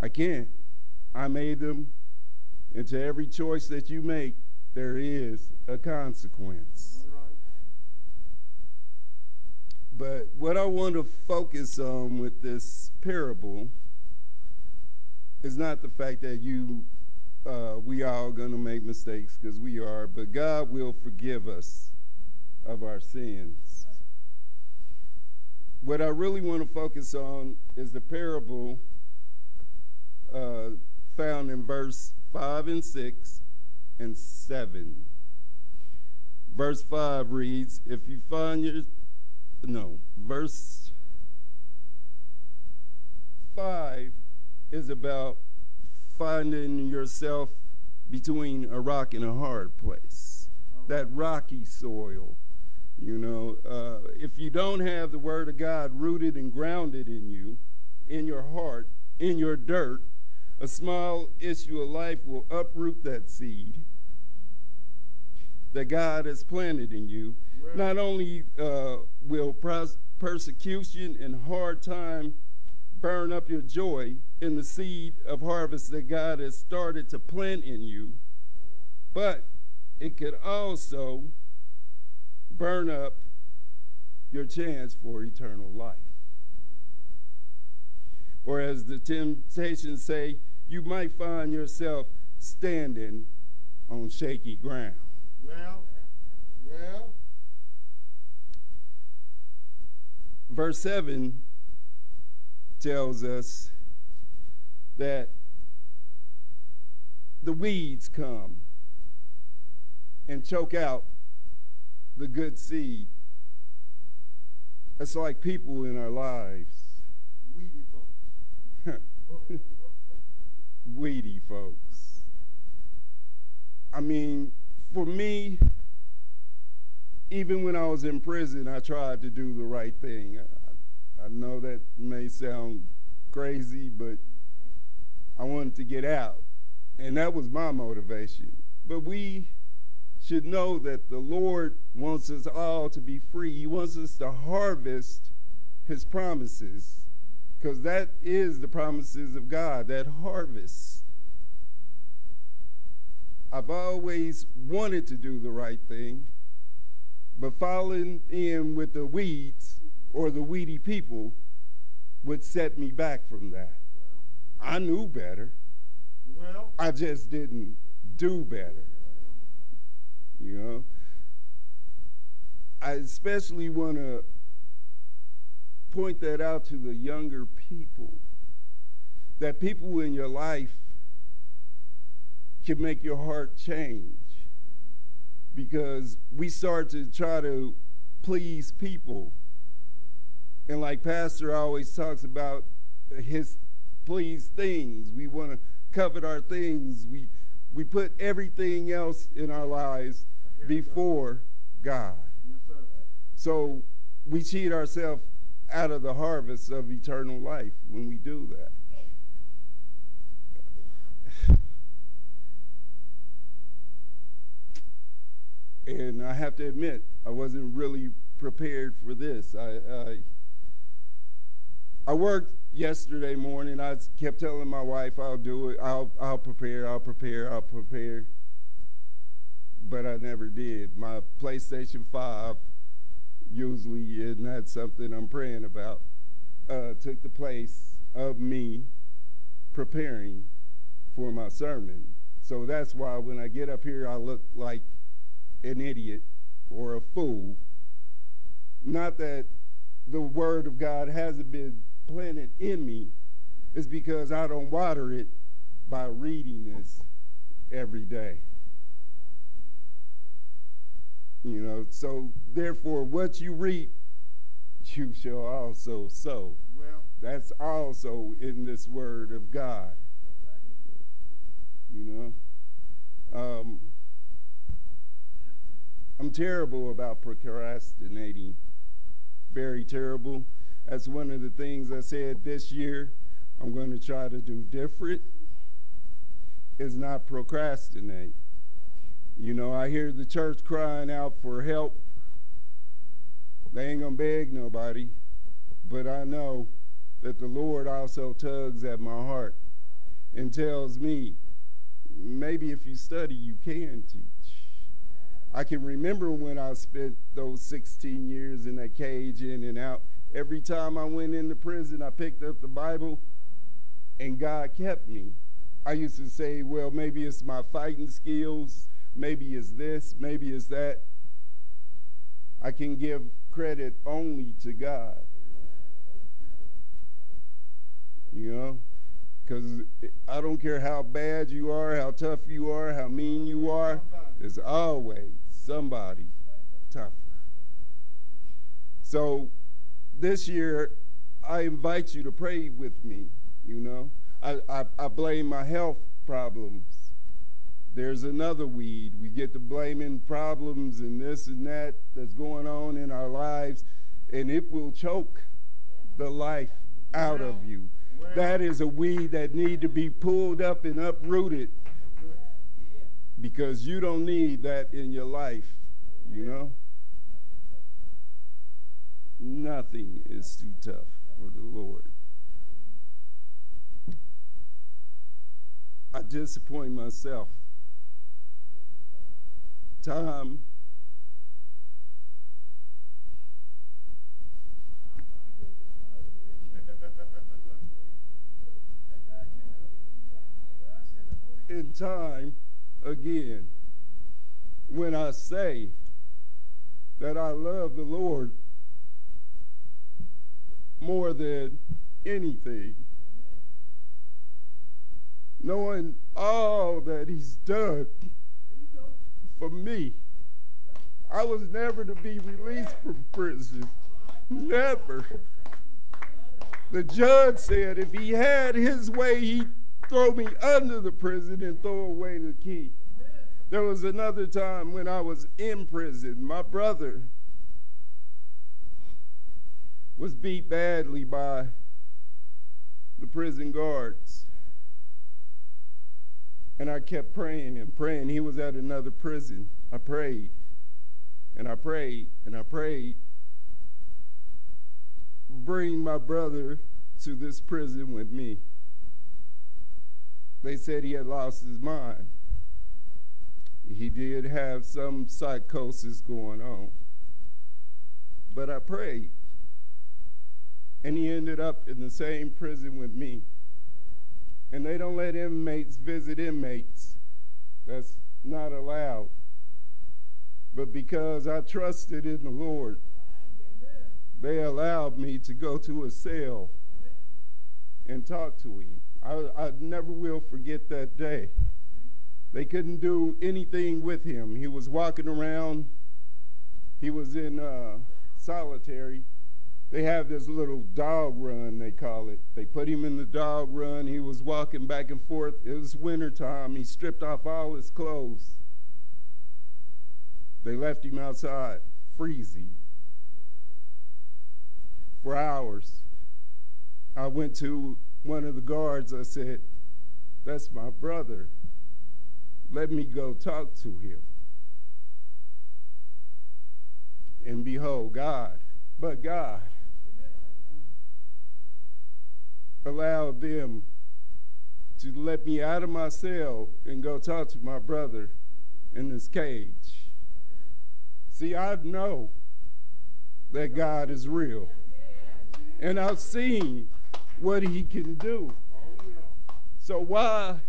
I can't. I made them. And to every choice that you make, there is a consequence. But what I want to focus on with this parable is not the fact that you, uh, we all going to make mistakes because we are, but God will forgive us of our sins. What I really want to focus on is the parable uh, found in verse 5 and 6 and 7. Verse 5 reads, If you find your, no, verse 5 is about finding yourself between a rock and a hard place, that rocky soil. You know, uh, if you don't have the Word of God rooted and grounded in you, in your heart, in your dirt, a small issue of life will uproot that seed that God has planted in you. Not only uh, will persecution and hard time burn up your joy, in the seed of harvest that God has started to plant in you, but it could also burn up your chance for eternal life. Or as the temptations say, you might find yourself standing on shaky ground. Well, well. Verse 7 tells us that the weeds come and choke out the good seed. It's like people in our lives. Weedy folks. Weedy folks. I mean, for me, even when I was in prison, I tried to do the right thing. I, I know that may sound crazy, but I wanted to get out. And that was my motivation. But we should know that the Lord wants us all to be free. He wants us to harvest his promises because that is the promises of God, that harvest. I've always wanted to do the right thing, but falling in with the weeds or the weedy people would set me back from that. I knew better. I just didn't do better. You know? I especially want to point that out to the younger people. That people in your life can make your heart change. Because we start to try to please people. And like Pastor always talks about his please things. We want to covet our things. We we put everything else in our lives before God. So we cheat ourselves out of the harvest of eternal life when we do that. And I have to admit, I wasn't really prepared for this. I, I, I worked yesterday morning. I kept telling my wife, "I'll do it. I'll, I'll prepare. I'll prepare. I'll prepare." But I never did. My PlayStation Five, usually, is not something I'm praying about, uh, took the place of me preparing for my sermon. So that's why when I get up here, I look like an idiot or a fool. Not that the Word of God hasn't been planted in me, it's because I don't water it by reading this every day. You know, so therefore, what you reap, you shall also sow. Well, That's also in this Word of God. You know? Um, I'm terrible about procrastinating. Very terrible. That's one of the things I said this year I'm going to try to do different is not procrastinate. You know, I hear the church crying out for help. They ain't going to beg nobody, but I know that the Lord also tugs at my heart and tells me, maybe if you study, you can teach. I can remember when I spent those 16 years in that cage, in and out. Every time I went into prison, I picked up the Bible, and God kept me. I used to say, well, maybe it's my fighting skills, maybe it's this, maybe it's that. I can give credit only to God. You know? Because I don't care how bad you are, how tough you are, how mean you are, there's always somebody tougher. So this year, I invite you to pray with me. You know, I, I, I blame my health problems. There's another weed. We get to blaming problems and this and that that's going on in our lives, and it will choke the life out of you. That is a weed that need to be pulled up and uprooted because you don't need that in your life, you know? Nothing is too tough for the Lord. I disappoint myself. Time in time again when I say that I love the Lord more than anything. Knowing all that He's done for me. I was never to be released from prison. Never. The judge said if he had his way, he'd throw me under the prison and throw away the key. There was another time when I was in prison. My brother was beat badly by the prison guards. And I kept praying and praying. He was at another prison. I prayed and I prayed and I prayed. Bring my brother to this prison with me. They said he had lost his mind. He did have some psychosis going on. But I prayed. And he ended up in the same prison with me. And they don't let inmates visit inmates. That's not allowed. But because I trusted in the Lord, they allowed me to go to a cell and talk to him. I, I never will forget that day. They couldn't do anything with him. He was walking around. He was in uh, solitary. They have this little dog run, they call it. They put him in the dog run. He was walking back and forth. It was wintertime. He stripped off all his clothes. They left him outside, freezing, for hours. I went to one of the guards. I said, That's my brother. Let me go talk to him. And behold, God, but God allowed them to let me out of my cell and go talk to my brother in this cage. See, I know that God is real. And I've seen what he can do. So why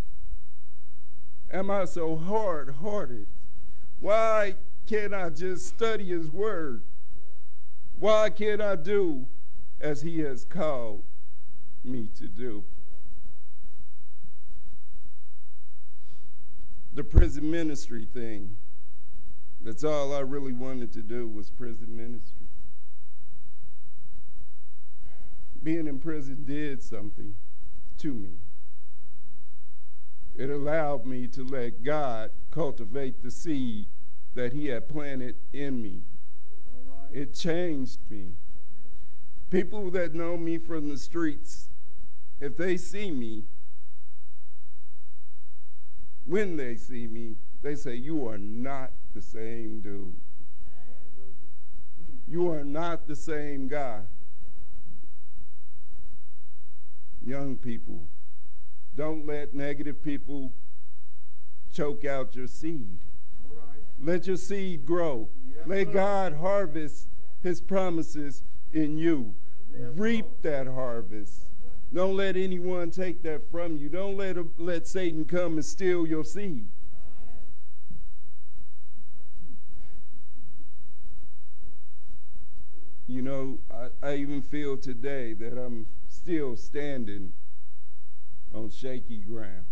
am I so hard hearted? Why can't I just study his word? Why can't I do as he has called me to do? The prison ministry thing. That's all I really wanted to do was prison ministry. Being in prison did something to me. It allowed me to let God cultivate the seed that He had planted in me. It changed me. People that know me from the streets, if they see me, when they see me, they say, You are not the same dude. You are not the same guy. Young people, don't let negative people choke out your seed. Let your seed grow. Let God harvest his promises in you. Reap that harvest. Don't let anyone take that from you. Don't let, let Satan come and steal your seed. You know, I, I even feel today that I'm still standing on shaky ground.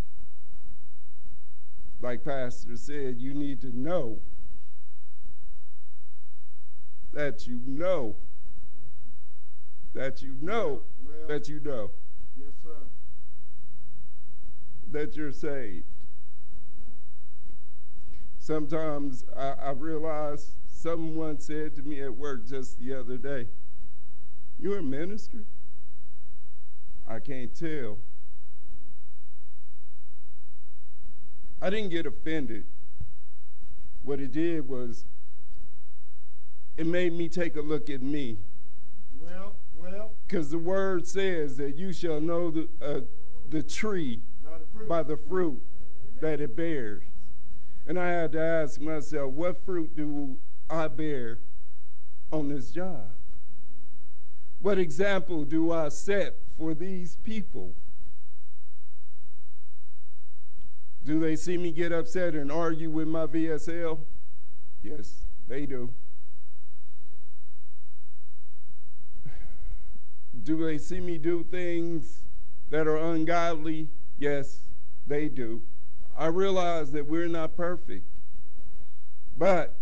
Like Pastor said, you need to know that you know that you know well, that you know. Yes, sir. That you're saved. Sometimes I, I realize someone said to me at work just the other day, You're a minister? I can't tell. I didn't get offended. What it did was it made me take a look at me. Well, well. Because the word says that you shall know the, uh, the tree by the fruit that it bears. And I had to ask myself, what fruit do I bear on this job? What example do I set for these people? Do they see me get upset and argue with my VSL? Yes, they do. Do they see me do things that are ungodly? Yes, they do. I realize that we're not perfect. But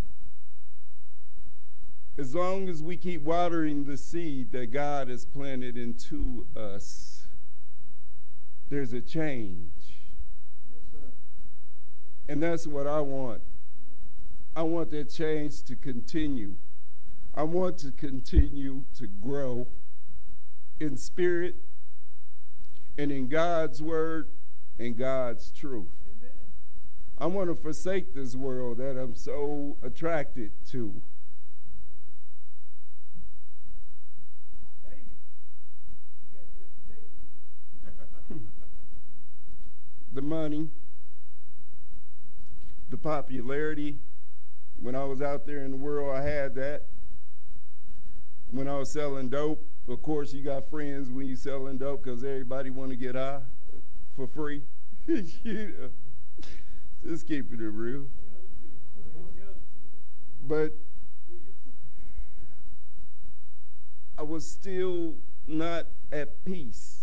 as long as we keep watering the seed that God has planted into us, there's a change. Yes, And that's what I want. I want that change to continue. I want to continue to grow in spirit and in God's word and God's truth. Amen. I want to forsake this world that I'm so attracted to. The money, the popularity. When I was out there in the world, I had that. When I was selling dope, of course, you got friends when you selling dope because everybody want to get high for free. you Just keeping it real. But I was still not at peace.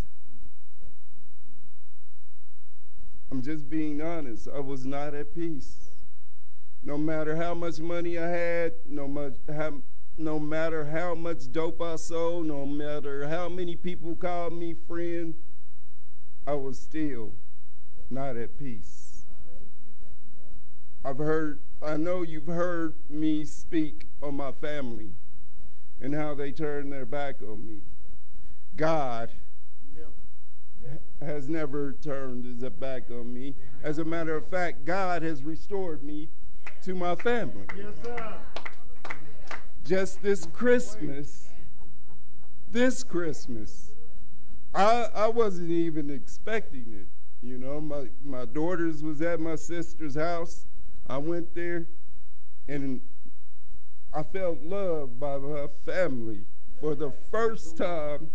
I'm just being honest. I was not at peace. No matter how much money I had, no much how, no matter how much dope I sold, no matter how many people called me friend, I was still not at peace. I've heard, I know you've heard me speak on my family and how they turned their back on me. God has never turned his back on me. As a matter of fact, God has restored me to my family. Yes, sir. Just this Christmas, this Christmas, I, I wasn't even expecting it. You know, my, my daughters was at my sister's house. I went there and I felt loved by her family for the first time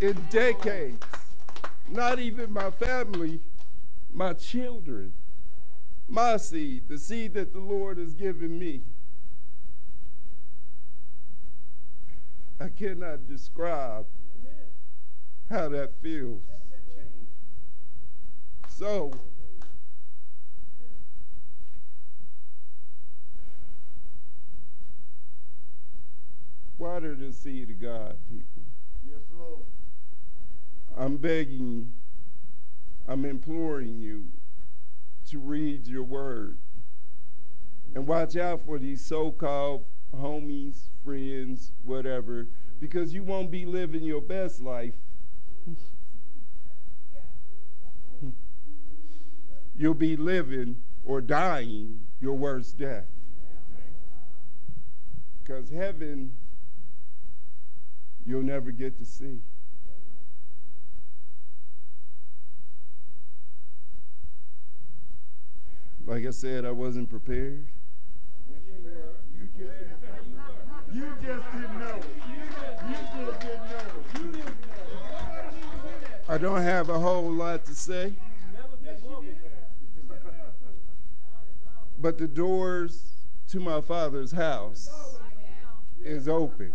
in decades. Not even my family, my children, my seed, the seed that the Lord has given me. I cannot describe how that feels. So, water the seed of God, people. Yes, Lord. I'm begging, I'm imploring you to read your word and watch out for these so called homies, friends, whatever, because you won't be living your best life you'll be living or dying your worst death. Because heaven, you'll never get to see. Like I said, I wasn't prepared. You just, you just didn't know. You just didn't know. I don't have a whole lot to say. But the doors to my father's house is open.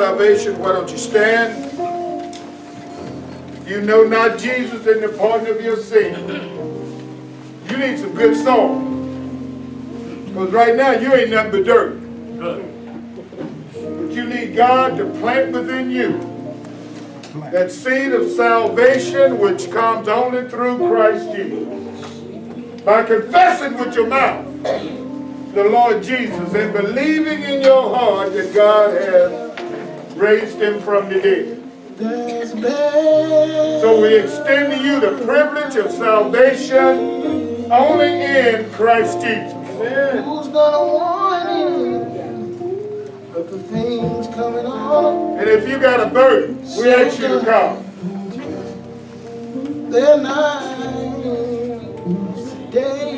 Salvation. Why don't you stand? If you know not Jesus and the pardon of your sin, you need some good salt. Because right now you ain't nothing but dirt. But you need God to plant within you that seed of salvation which comes only through Christ Jesus. by confessing with your mouth the Lord Jesus and believing in your heart that God has raised him from the dead. So we extend to you the privilege of salvation only in Christ Jesus. Who's gonna warn you of the things coming on? And if you got a burden, we ask you to come. They're nice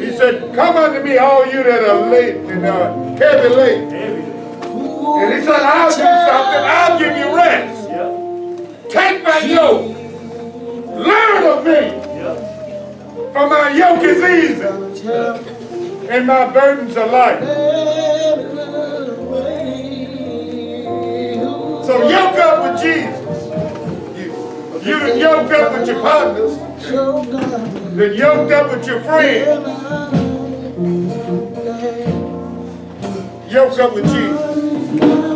He said, Come unto me, all you that are late and uh, heavy laden. And he said, I'll do something, I'll give you rest. Take my yoke. Learn of me. For my yoke is easy. And my burdens are light. So yoke up with Jesus. You, you done yoked up with your partners. Then yoked up with your friends. Yoke up with Jesus. Somebody's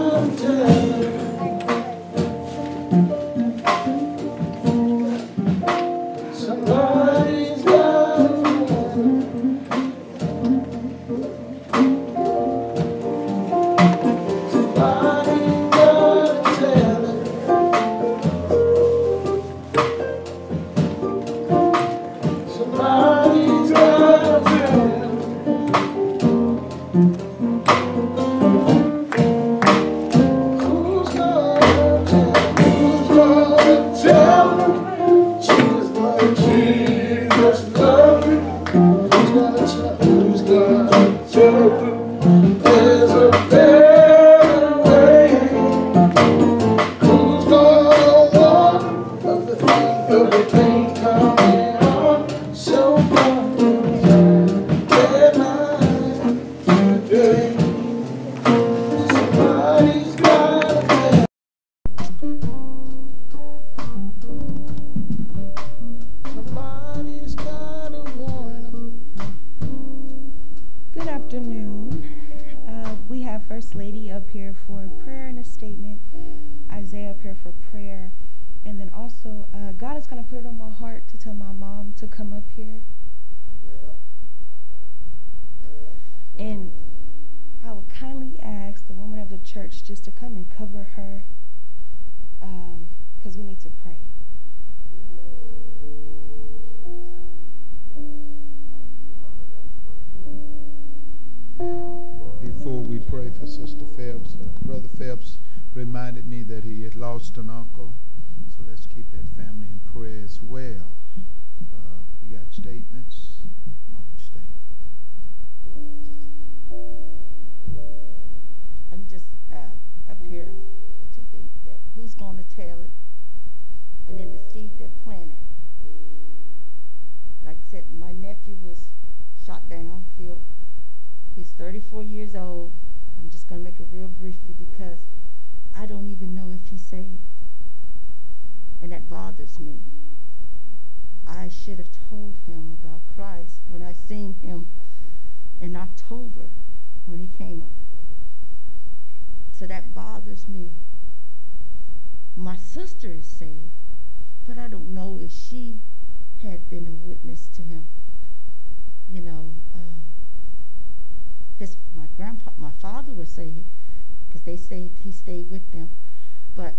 he had lost an uncle, bothers me. I should have told him about Christ when I seen him in October when he came up. So that bothers me. My sister is saved, but I don't know if she had been a witness to him. You know, um, his my grandpa, my father was saved because they stayed. He stayed with them, but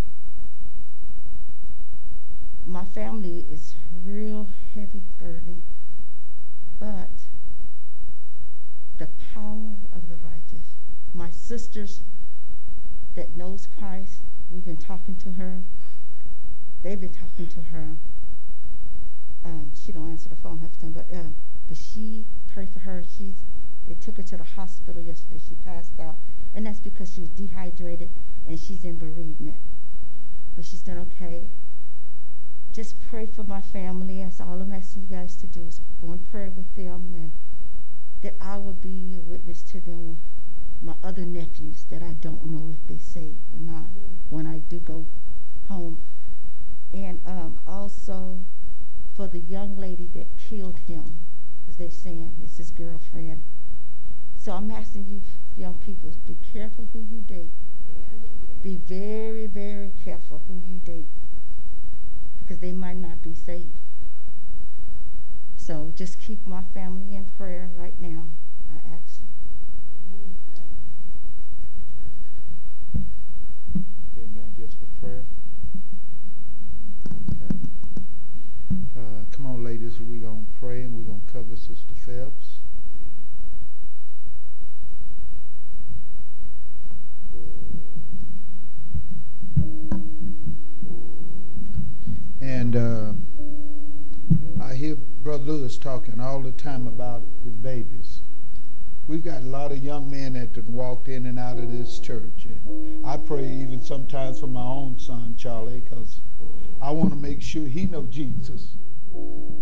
my family is real heavy burden. But the power of the righteous. My sisters that knows Christ, we've been talking to her. They've been talking to her. Um, she don't answer the phone half the time, but um, but she pray for her. She's they took her to the hospital yesterday. She passed out, and that's because she was dehydrated and she's in bereavement. But she's done okay. Just pray for my family. That's all I'm asking you guys to do is go in prayer with them, and that I will be a witness to them. My other nephews that I don't know if they saved or not when I do go home, and um, also for the young lady that killed him, as they saying, it's his girlfriend. So I'm asking you, young people, be careful who you date. Be very, very careful who you date, because they might not be saved. So just keep my family in prayer right now. I ask you. Came down just for prayer. Talking all the time about his babies. We've got a lot of young men that have walked in and out of this church. And I pray even sometimes for my own son, Charlie, because I want to make sure he know Jesus.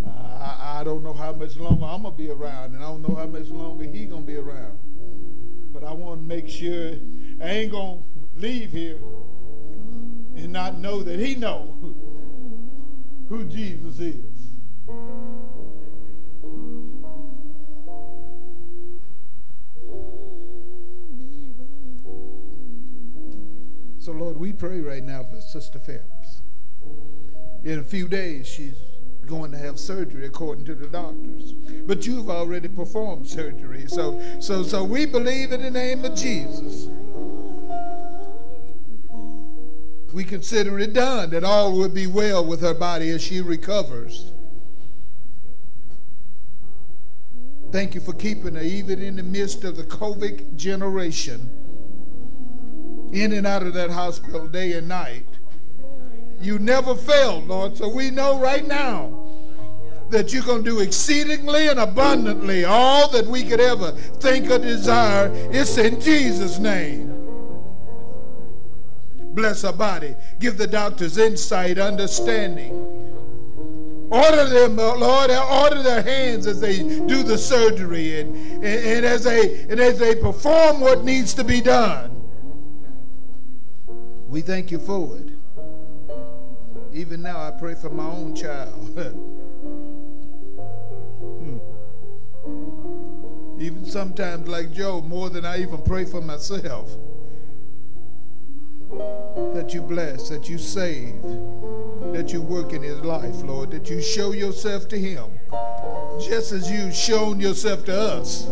Uh, I, I don't know how much longer I'm going to be around, and I don't know how much longer he going to be around. But I want to make sure I ain't going to leave here and not know that he know who Jesus is. So, Lord, we pray right now for Sister Phelps. In a few days, she's going to have surgery according to the doctors. But you've already performed surgery. So, so, so we believe in the name of Jesus. We consider it done that all will be well with her body as she recovers. Thank you for keeping her even in the midst of the COVID generation in and out of that hospital day and night. You never failed, Lord. So we know right now that you're going to do exceedingly and abundantly all that we could ever think or desire. It's in Jesus' name. Bless her body. Give the doctors insight, understanding. Order them, Lord, order their hands as they do the surgery and, and, and, as they, and as they perform what needs to be done. We thank you for it. Even now, I pray for my own child. hmm. Even sometimes, like Job, more than I even pray for myself. That you bless, that you save, that you work in his life, Lord, that you show yourself to him just as you've shown yourself to us.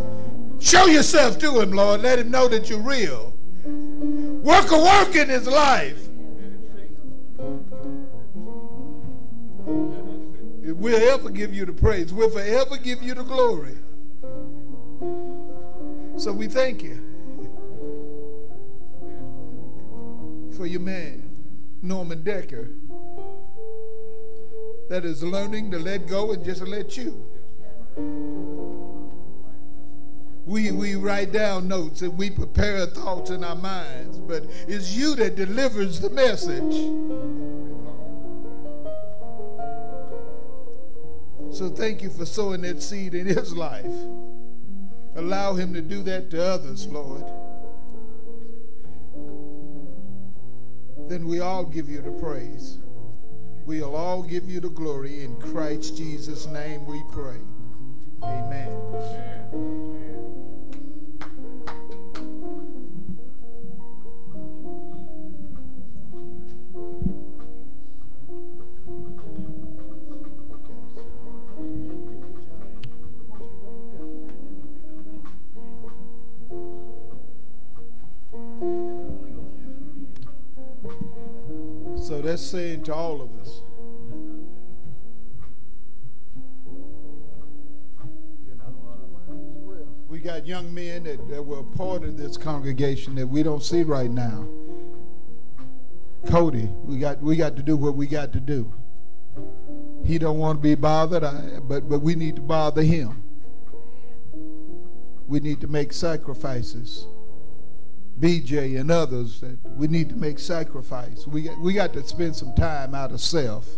Show yourself to him, Lord. Let him know that you're real. Work a work in his life. We'll ever give you the praise. We'll forever give you the glory. So we thank you for your man, Norman Decker, that is learning to let go and just let you. We, we write down notes and we prepare thoughts in our minds, but it's you that delivers the message. So thank you for sowing that seed in his life. Allow him to do that to others, Lord. Then we all give you the praise. We'll all give you the glory. In Christ Jesus' name we pray. Amen. So that's saying to all of us. Uh, we got young men that, that were part of this congregation that we don't see right now. Cody, we got we got to do what we got to do. He don't want to be bothered, I, but but we need to bother him. We need to make sacrifices. BJ and others that we need to make sacrifice. We we got to spend some time out of self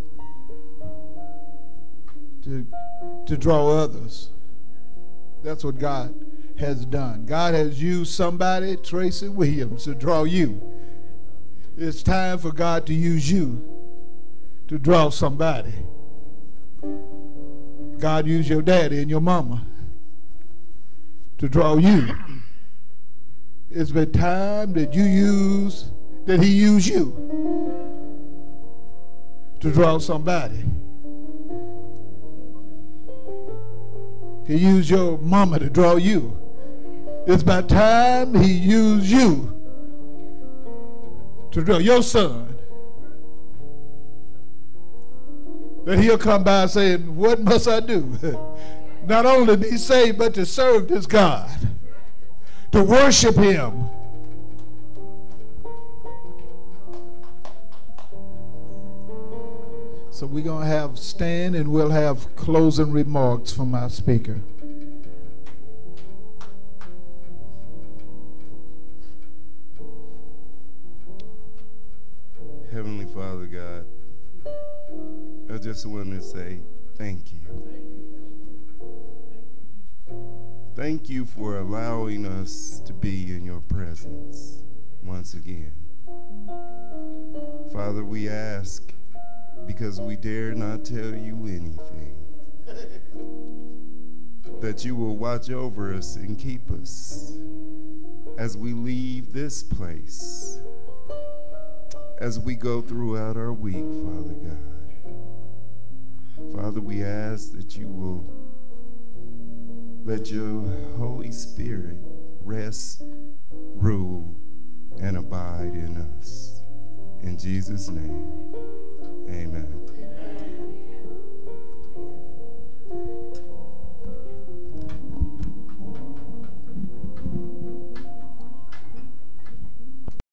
to, to draw others. That's what God has done. God has used somebody, Tracy Williams, to draw you. It's time for God to use you to draw somebody. God used your daddy and your mama to draw you. It's been time that you use, that he use you to draw somebody. He used your mama to draw you. It's about time he used you to draw your son. That he'll come by saying, What must I do? Not only be saved, but to serve this God, to worship him. So we're going to have stand and we'll have closing remarks from our speaker. Heavenly Father God, I just want to say thank you. Thank you for allowing us to be in your presence once again. Father, we ask because we dare not tell you anything that you will watch over us and keep us as we leave this place, as we go throughout our week, Father God. Father, we ask that you will let your Holy Spirit rest, rule, and abide in us. In Jesus' name, amen.